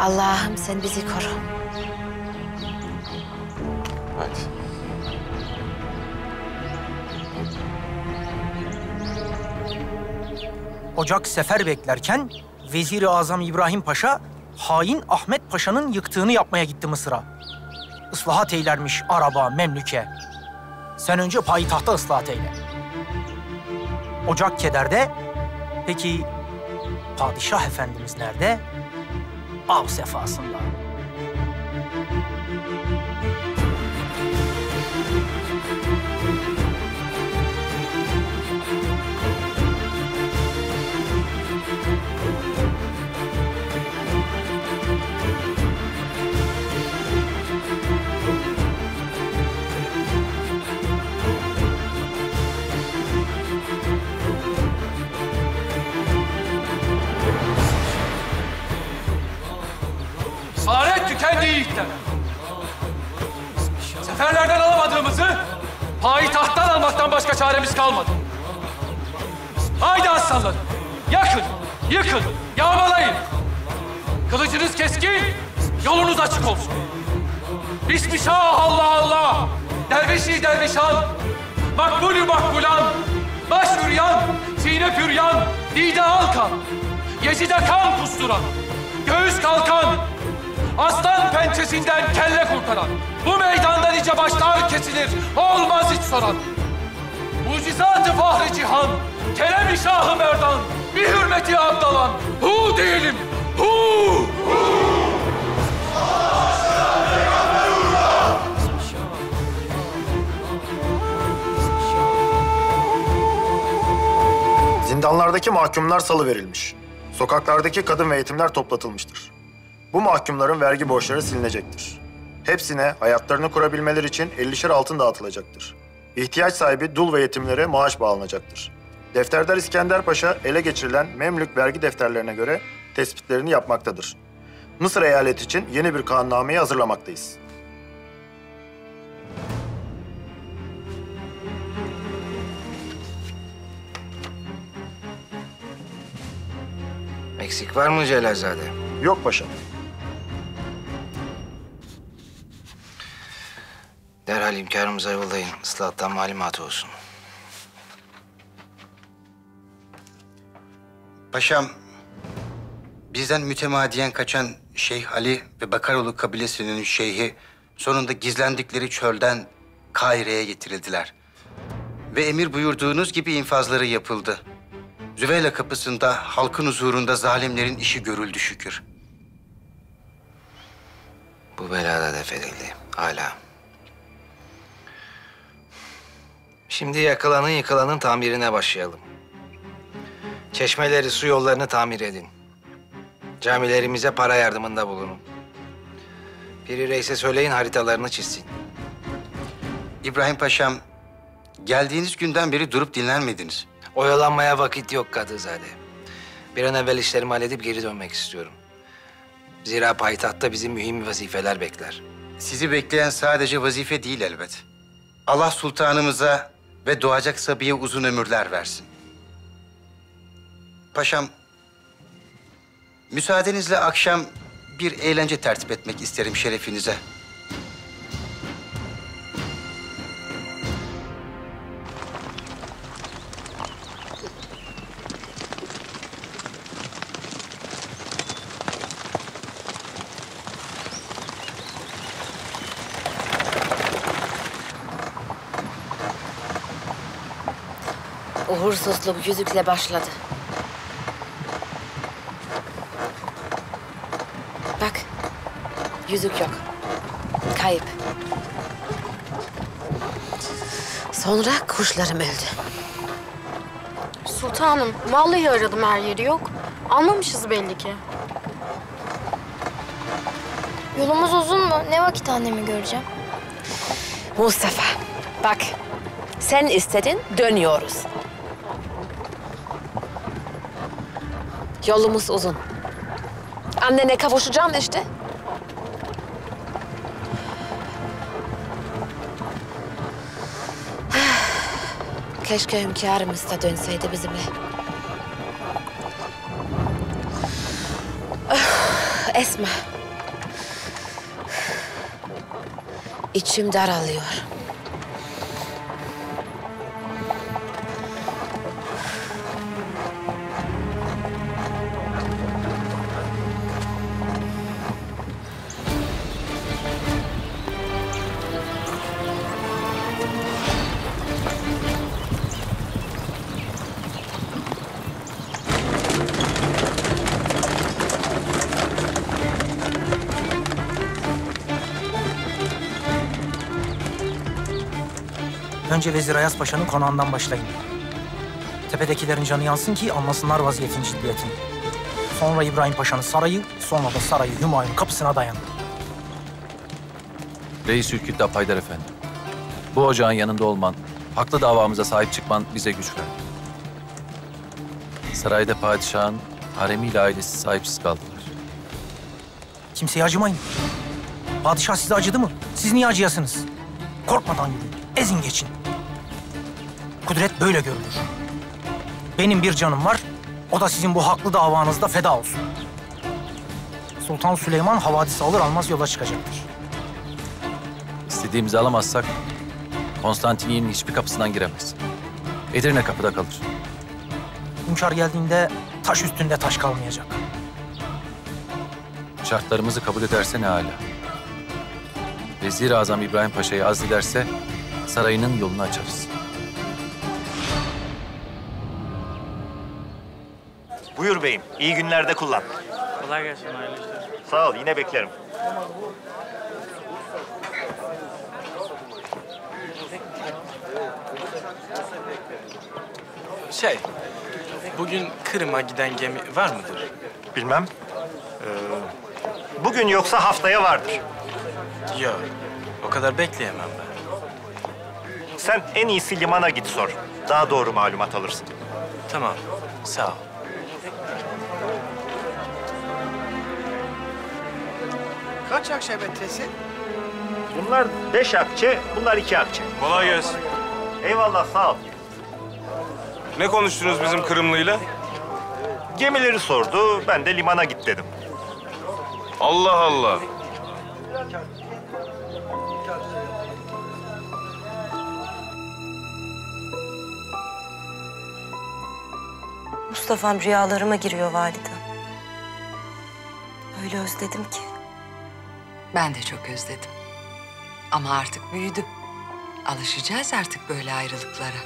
Allah'ım sen bizi koru. Hadi. Ocak sefer beklerken Vezir-i Azam İbrahim Paşa hain Ahmet Paşa'nın yıktığını yapmaya gitti Mısır'a. Islahat eylermiş araba, memlüke. Sen önce payitahta ıslahat eyle. Ocak kederde. Peki padişah efendimiz nerede? Av sefasında. Yiğitler. Seferlerden alamadığımızı payitahttan almaktan başka çaremiz kalmadı. Haydi aslanlarım, yakın, yıkın, yağmalayın. Kılıcınız keskin, yolunuz açık olsun. Bismillah Allah Allah, dervişi dervişan, makbulü makbulan, baş üryan, sine püryan, dide alkan, yezide kan kusturan, göğüs kalkan, aslan pençesinden kelle kurtaran, bu meydanda nice başlar kesilir, olmaz hiç soran. Mucizat-ı fahri cihan, kerem-i şahı merdan, bir hürmeti abdalan, hu diyelim, hu! Hu! Zindanlardaki mahkumlar salıverilmiş. Sokaklardaki kadın ve yetimler toplatılmıştır. Bu mahkumların vergi borçları silinecektir. Hepsine hayatlarını kurabilmeleri için 50'şer altın dağıtılacaktır. İhtiyaç sahibi dul ve yetimlere maaş bağlanacaktır. Defterdar İskender Paşa ele geçirilen Memlük vergi defterlerine göre tespitlerini yapmaktadır. Mısır eyaleti için yeni bir kanunnameyi hazırlamaktayız. Eksik var mı Celalzade? Yok paşam. Derhal hünkârımıza yollayın. Islahattan malumatı olsun. Paşam, bizden mütemadiyen kaçan Şeyh Ali ve Bakaroğlu kabilesinin şeyhi sonunda gizlendikleri çölden Kahire'ye getirildiler. Ve emir buyurduğunuz gibi infazları yapıldı. Züveyla kapısında halkın huzurunda zalimlerin işi görüldü şükür. Bu belada def edildi. Hala. Şimdi yakılanın yıkılanın tamirine başlayalım. Çeşmeleri, su yollarını tamir edin. Camilerimize para yardımında bulunun. Piri Reis'e söyleyin haritalarını çizsin. İbrahim Paşam, geldiğiniz günden beri durup dinlenmediniz. Oyalanmaya vakit yok Kadızade. Bir an evvel işlerimi halledip geri dönmek istiyorum. Zira payitahtta bizi mühim vazifeler bekler. Sizi bekleyen sadece vazife değil elbet. Allah sultanımıza ve doğacak Sabiye uzun ömürler versin. Paşam, müsaadenizle akşam bir eğlence tertip etmek isterim şerefinize. Uğursuzluk yüzükle başladı. Bak, yüzük yok. Kayıp. Sonra kuşlarım öldü. Sultanım, vallahi aradım her yeri yok. Almamışız belli ki. Yolumuz uzun mu? Ne vakit annemi göreceğim? Mustafa, bak. Sen istedin, dönüyoruz. Yolumuz uzun. Annene kavuşacağım işte. Keşke hünkârımız da dönseydi bizimle. Esma. İçim daralıyor. Önce Vezir Ayas Paşa'nın konağından başlayın. Tepedekilerin canı yansın ki anlasınlar vaziyetin ciddiyetini. Sonra İbrahim Paşa'nın sarayı, sonra da sarayı Hümayun'un kapısına dayanın. Reis Ülküddap Haydar Efendi. Bu ocağın yanında olman, haklı davamıza sahip çıkman bize güç verdi. Sarayda padişahın haremiyle ailesi sahipsiz kaldılar. Kimseye acımayın. Padişah size acıdı mı? Siz niye acıyasınız? Korkmadan yürüyün. Ezin geçin. Kudret böyle görülür. Benim bir canım var. O da sizin bu haklı davanızda feda olsun. Sultan Süleyman havadisi alır almaz yola çıkacaktır. İstediğimizi alamazsak Konstantiniyye'nin hiçbir kapısından giremez. Edirne kapıda kalır. Hünkâr geldiğinde taş üstünde taş kalmayacak. Şartlarımızı kabul ederse ne âlâ. Vezir-i Azam İbrahim Paşa'yı azlederse sarayının yolunu açarız. Buyur beyim. İyi günlerde kullan. Kolay gelsin, hayırlı işler. Sağ ol. Yine beklerim. Şey, Bugün Kırım'a giden gemi var mıdır? Bilmem. Ee, bugün yoksa haftaya vardır. Yok. O kadar bekleyemem ben. Sen en iyisi limana git sor. Daha doğru malumat alırsın. Tamam. Sağ ol. Kaç akşebetresi? Bunlar beş akçe, bunlar iki akçe. Kolay gelsin. Eyvallah, sağ ol. Ne konuştunuz bizim Kırımlı'yla? Gemileri sordu, ben de limana git dedim. Allah Allah. Mustafa'm rüyalarıma giriyor validem. Öyle özledim ki. Ben de çok özledim. Ama artık büyüdü. Alışacağız artık böyle ayrılıklara.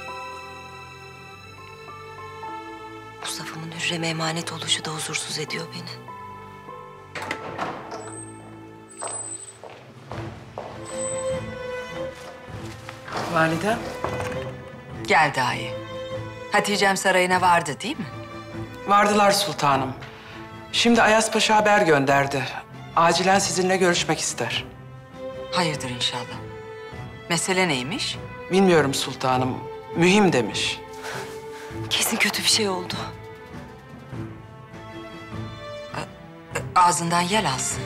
Mustafa'mın Hürrem'e emanet oluşu da huzursuz ediyor beni. Validem. Gel dahi. Hatice'm sarayına vardı değil mi? Vardılar sultanım. Şimdi Ayas Paşa haber gönderdi. Acilen sizinle görüşmek ister. Hayırdır inşallah. Mesele neymiş? Bilmiyorum sultanım. Mühim demiş. Kesin kötü bir şey oldu. Ağzından yel alsın.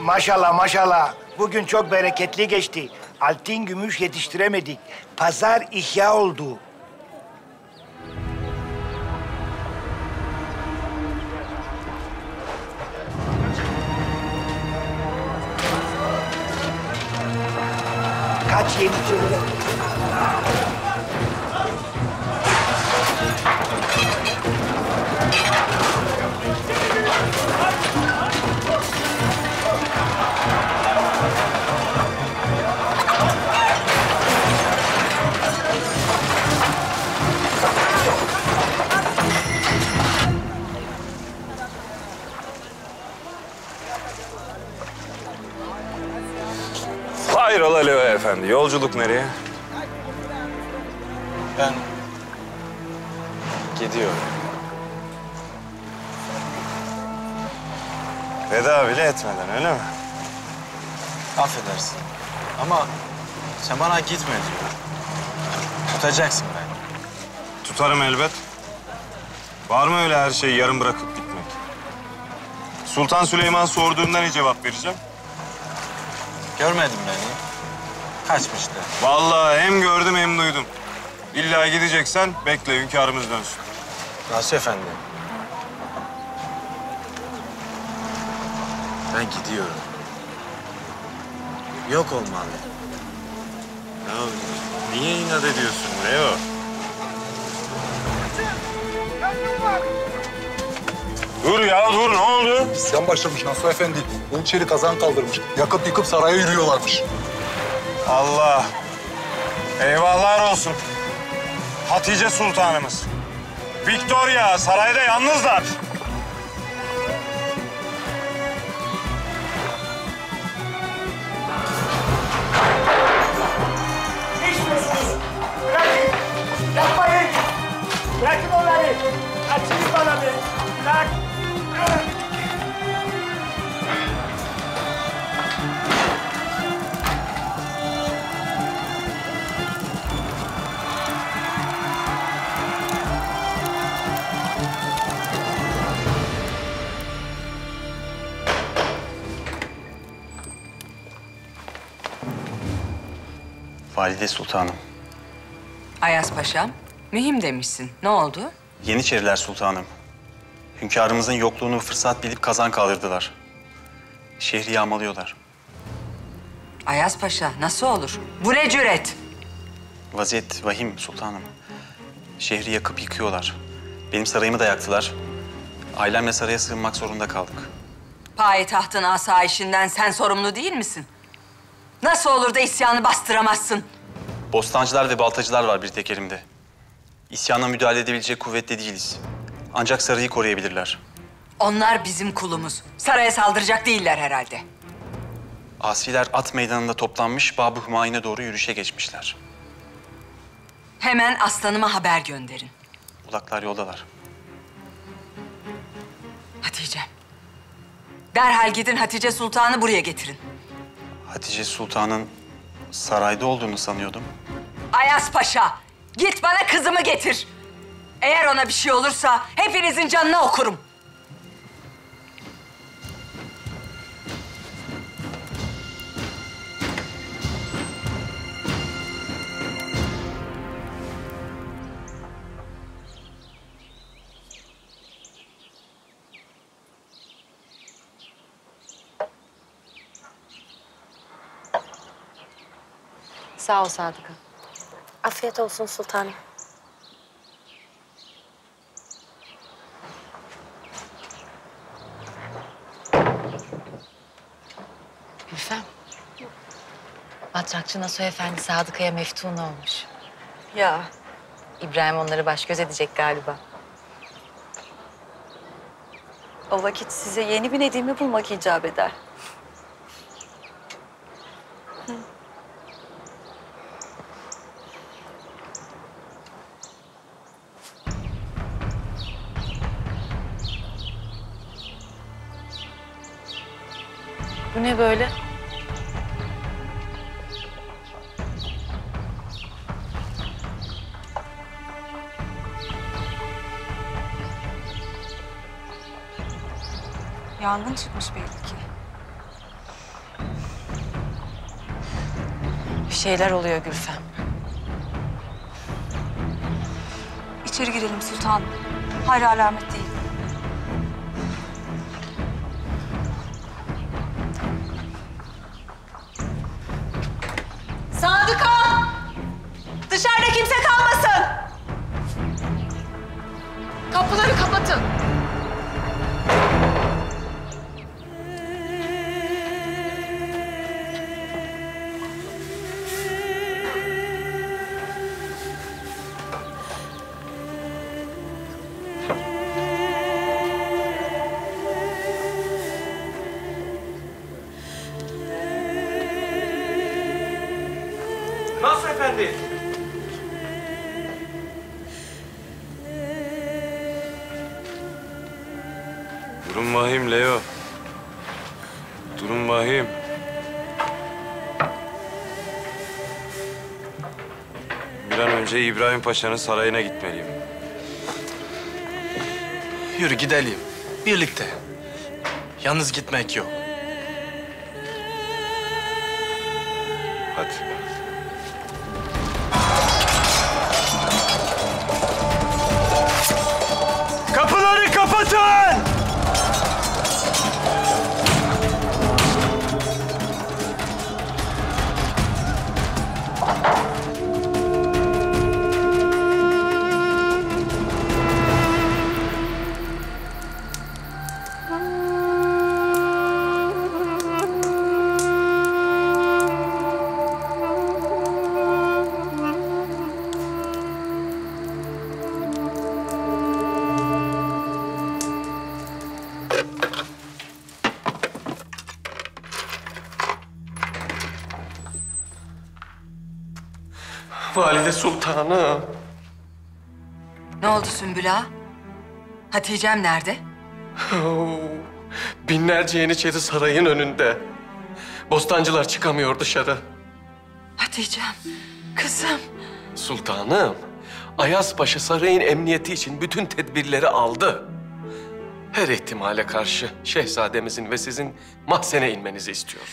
Maşallah maşallah. Bugün çok bereketli geçti. Altın gümüş yetiştiremedik. Pazar ihya oldu. Kaç yeni Hayrola Leo Efendi, yolculuk nereye? Ben gidiyorum. Veda bile etmeden öyle mi? Affedersin. Ama sen bana gitme diyor. Tutacaksın beni. Tutarım elbet. Var mı öyle her şeyi yarım bırakıp gitmek? Sultan Süleyman sorduğunda ne cevap vereceğim? Görmedin beni. Kaçmıştı. Vallahi hem gördüm hem duydum. İlla gideceksen bekle hünkârımız dönsün. Nasıl efendi? Ben gidiyorum. Yok olmalı. Ya niye inat ediyorsun Leo? Dur ya dur ne oldu? İsyan başlamış Nasuh Efendi. Yeniçeri kazan kaldırmış. Yakıp yıkıp saraya yürüyorlarmış. Allah. Eyvahlar olsun. Hatice Sultanımız. Victoria sarayda yalnızlar. Bırakın. Onları. Açın bana bir. Bırak. Valide Sultanım. Ayas Paşam, mühim demişsin. Ne oldu? Yeniçeriler Sultanım. Hünkârımızın yokluğunu fırsat bilip kazan kaldırdılar. Şehri yağmalıyorlar. Ayas Paşa, nasıl olur? Bu ne cüret? Vaziyet vahim sultanım. Şehri yakıp yıkıyorlar. Benim sarayımı da yaktılar. Ailemle saraya sığınmak zorunda kaldık. Payitahtın asayişinden sen sorumlu değil misin? Nasıl olur da isyanı bastıramazsın? Bostancılar ve baltacılar var bir tek elimde. İsyana müdahale edebilecek kuvvette değiliz. Ancak sarayı koruyabilirler. Onlar bizim kulumuz. Saraya saldıracak değiller herhalde. Asiler at meydanında toplanmış Babı Hümayun'a doğru yürüyüşe geçmişler. Hemen aslanıma haber gönderin. Ulaklar yoldalar. Hatice. Derhal gidin Hatice Sultan'ı buraya getirin. Hatice Sultan'ın sarayda olduğunu sanıyordum. Ayas Paşa, git bana kızımı getir. Eğer ona bir şey olursa hepinizin canına okurum. Sağ ol Sadıka. Afiyet olsun sultanım. Gülfem. Matrakçı Nasuh Efendi Sadıka'ya meftun olmuş. Ya İbrahim onları baş göz edecek galiba. o vakit size yeni bir Nedim'i bulmak icap eder. Çıkmış belli ki. Bir şeyler oluyor Gülfem. İçeri girelim sultanım. Hayır alamet değil. Paşa'nın sarayına gitmeliyim. Yürü gidelim. Birlikte. Yalnız gitmek yok. Hadi. Valide Sultanım. Ne oldu Sümbül Ağa? Hatice'm nerede? Oo, Binlerce Yeniçeri sarayın önünde. Bostancılar çıkamıyor dışarı. Hatice'm, kızım. Sultanım, Ayaz Paşa sarayın emniyeti için bütün tedbirleri aldı. Her ihtimale karşı şehzademizin ve sizin mahzene inmenizi istiyor.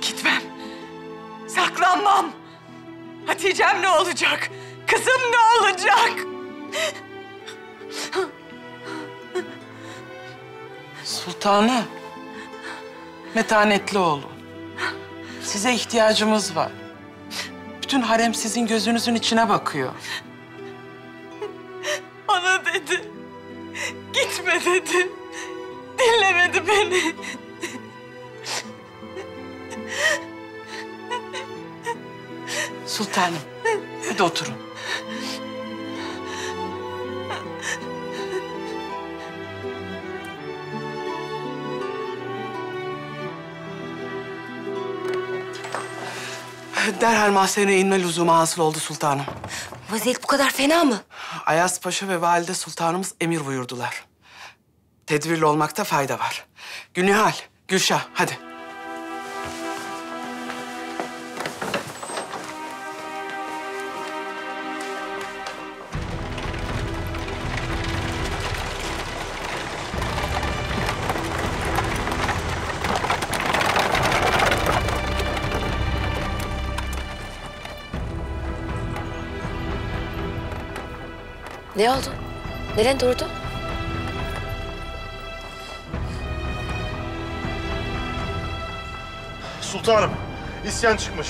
Gitmem. Saklanmam. Hatice'm ne olacak? Kızım ne olacak? Sultanım, metanetli olun. Size ihtiyacımız var. Bütün harem sizin gözünüzün içine bakıyor. Bana dedi. Gitme dedi. Dinlemedi beni. Sultanım, hadi oturun. Derhal mahzene inme lüzumu hasıl oldu sultanım. Vaziyet bu kadar fena mı? Ayas Paşa ve valide sultanımız emir buyurdular. Tedbirli olmakta fayda var. Günihal, Gülşah hadi. Ne oldu? Neden durdu? Sultanım, isyan çıkmış.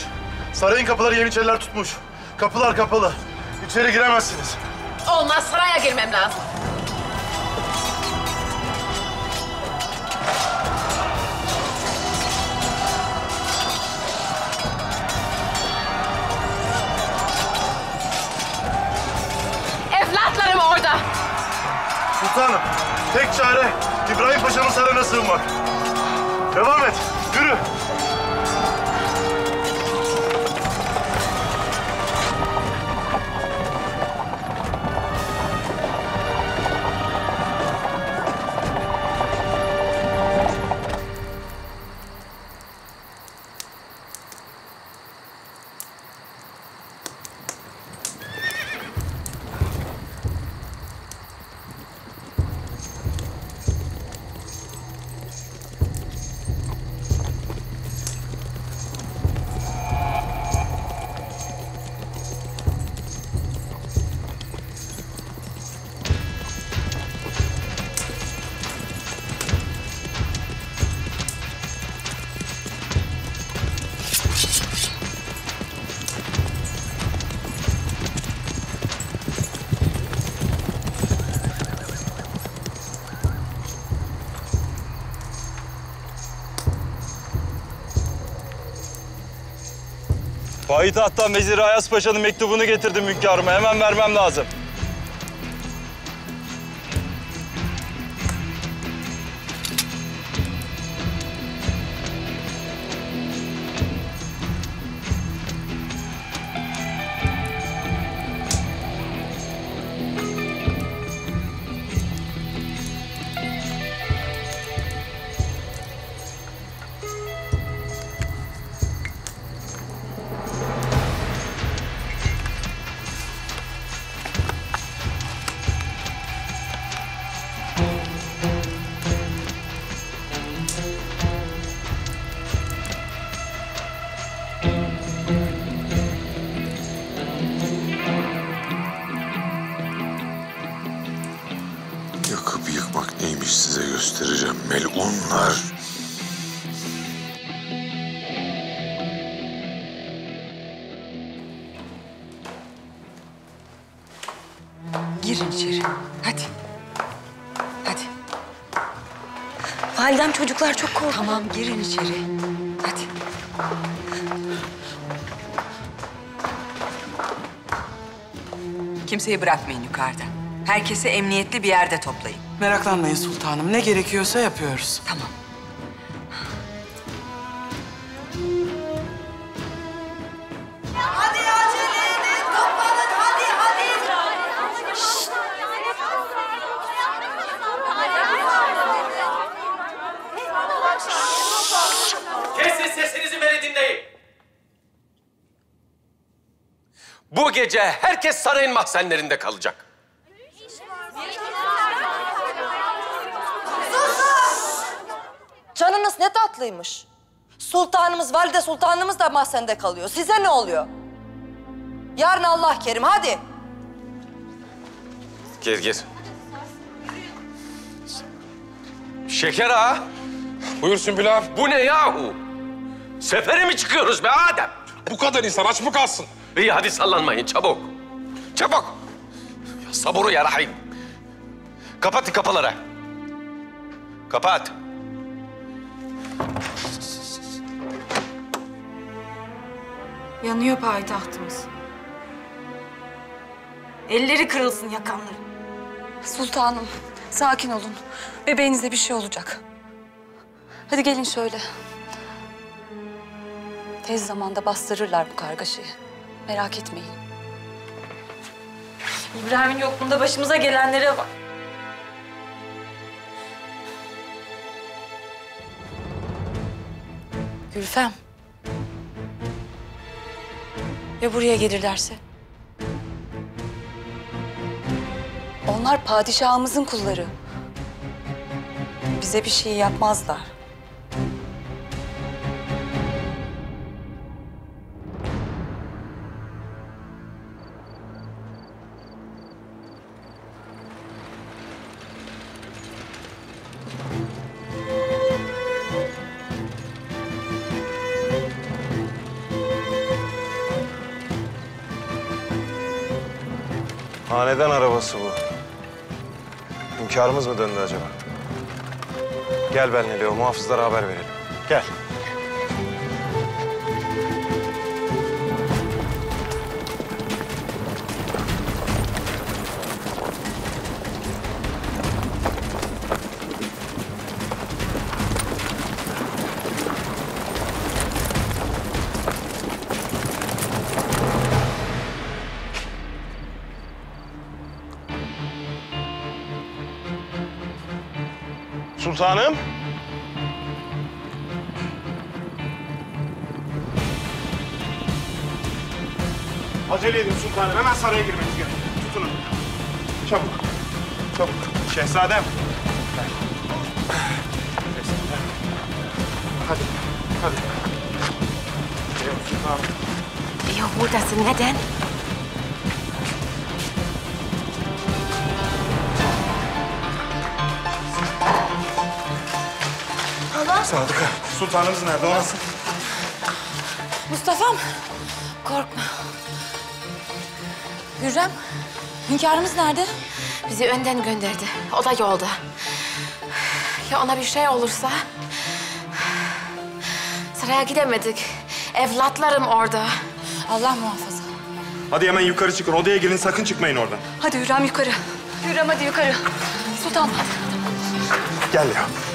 Sarayın kapıları Yeniçeriler tutmuş. Kapılar kapalı. İçeri giremezsiniz. Olmaz saraya girmem lazım. Sultanım, tek çare İbrahim Paşa'nın sarayına sığınmak. Devam et, yürü. Payitahttan Vezir Ayas Paşa'nın mektubunu getirdim hünkârıma. Hemen vermem lazım. Girin içeri. Hadi. Kimseyi bırakmayın yukarıda. Herkesi emniyetli bir yerde toplayın. Meraklanmayın sultanım. Ne gerekiyorsa yapıyoruz. Tamam. Gece herkes sarayın mahzenlerinde kalacak. Canınız ne tatlıymış. Sultanımız, valide sultanımız da mahzende kalıyor. Size ne oluyor? Yarın Allah kerim, hadi. Gir gir. Şeker ağa. Buyur Sümbül. Bu ne yahu? Sefere mi çıkıyoruz be Adem? Bu kadar insan aç mı kalsın? İyi hadi sallanmayın çabuk. Çabuk. Ya saburu ya Rahim. Kapat kapıları. Kapat. Yanıyor payitahtımız. Elleri kırılsın yakanların. Sultanım, sakin olun. Bebeğinize bir şey olacak. Hadi gelin şöyle. Tez zamanda bastırırlar bu kargaşayı. Merak etmeyin. İbrahim'in yokluğunda başımıza gelenlere bak. Gülfem. Ya buraya gelirlerse? Onlar padişahımızın kulları. Bize bir şey yapmazlar. Hanedan arabası bu. Hünkârımız mı döndü acaba? Gel benimle Leo, muhafızlara haber verelim. Gel. Sultanım. Acele edin sultanım. Hemen saraya girmeniz gerekiyor. Tutunun. Çabuk. Çabuk. Şehzadem. Şehzadem. Hadi. Hadi. Geliyorum sultanım. Leo buradasın. Neden? Sadıka. Sultanımız nerede? O nasıl? Mustafa'm. Korkma. Hürrem. Hünkârımız nerede? Bizi önden gönderdi. O da yolda. Ya ona bir şey olursa? Saraya gidemedik. Evlatlarım orada. Allah muhafaza. Hadi hemen yukarı çıkın. Odaya girin. Sakın çıkmayın oradan. Hadi Hürrem yukarı. Hürrem hadi yukarı. Sultan hadi. Gel Leo.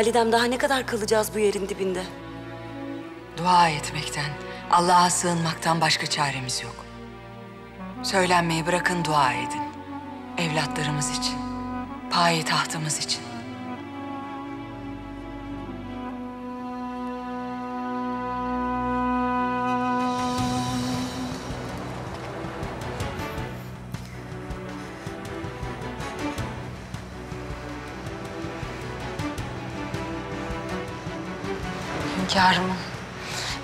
Validem daha ne kadar kalacağız bu yerin dibinde? Dua etmekten, Allah'a sığınmaktan başka çaremiz yok. Söylenmeyi bırakın dua edin. Evlatlarımız için, payitahtımız için. Hünkârımın.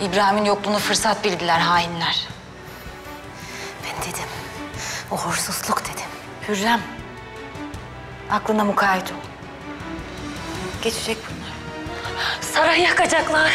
İbrahim'in yokluğunu fırsat bildiler hainler. Ben dedim. Uğursuzluk dedim. Hürrem. Aklına mukayyet ol. Geçecek bunlar. Sarayı yakacaklar.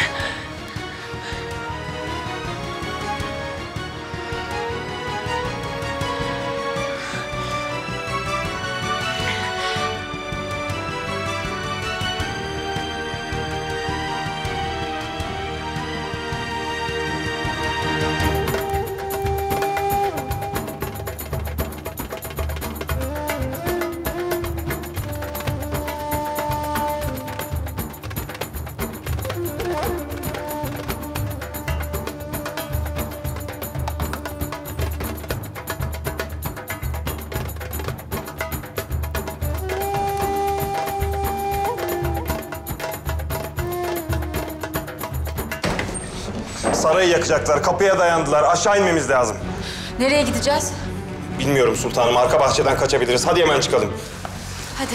Yakacaklar. Kapıya dayandılar. Aşağı inmemiz lazım. Nereye gideceğiz? Bilmiyorum sultanım. Arka bahçeden kaçabiliriz. Hadi hemen çıkalım. Hadi.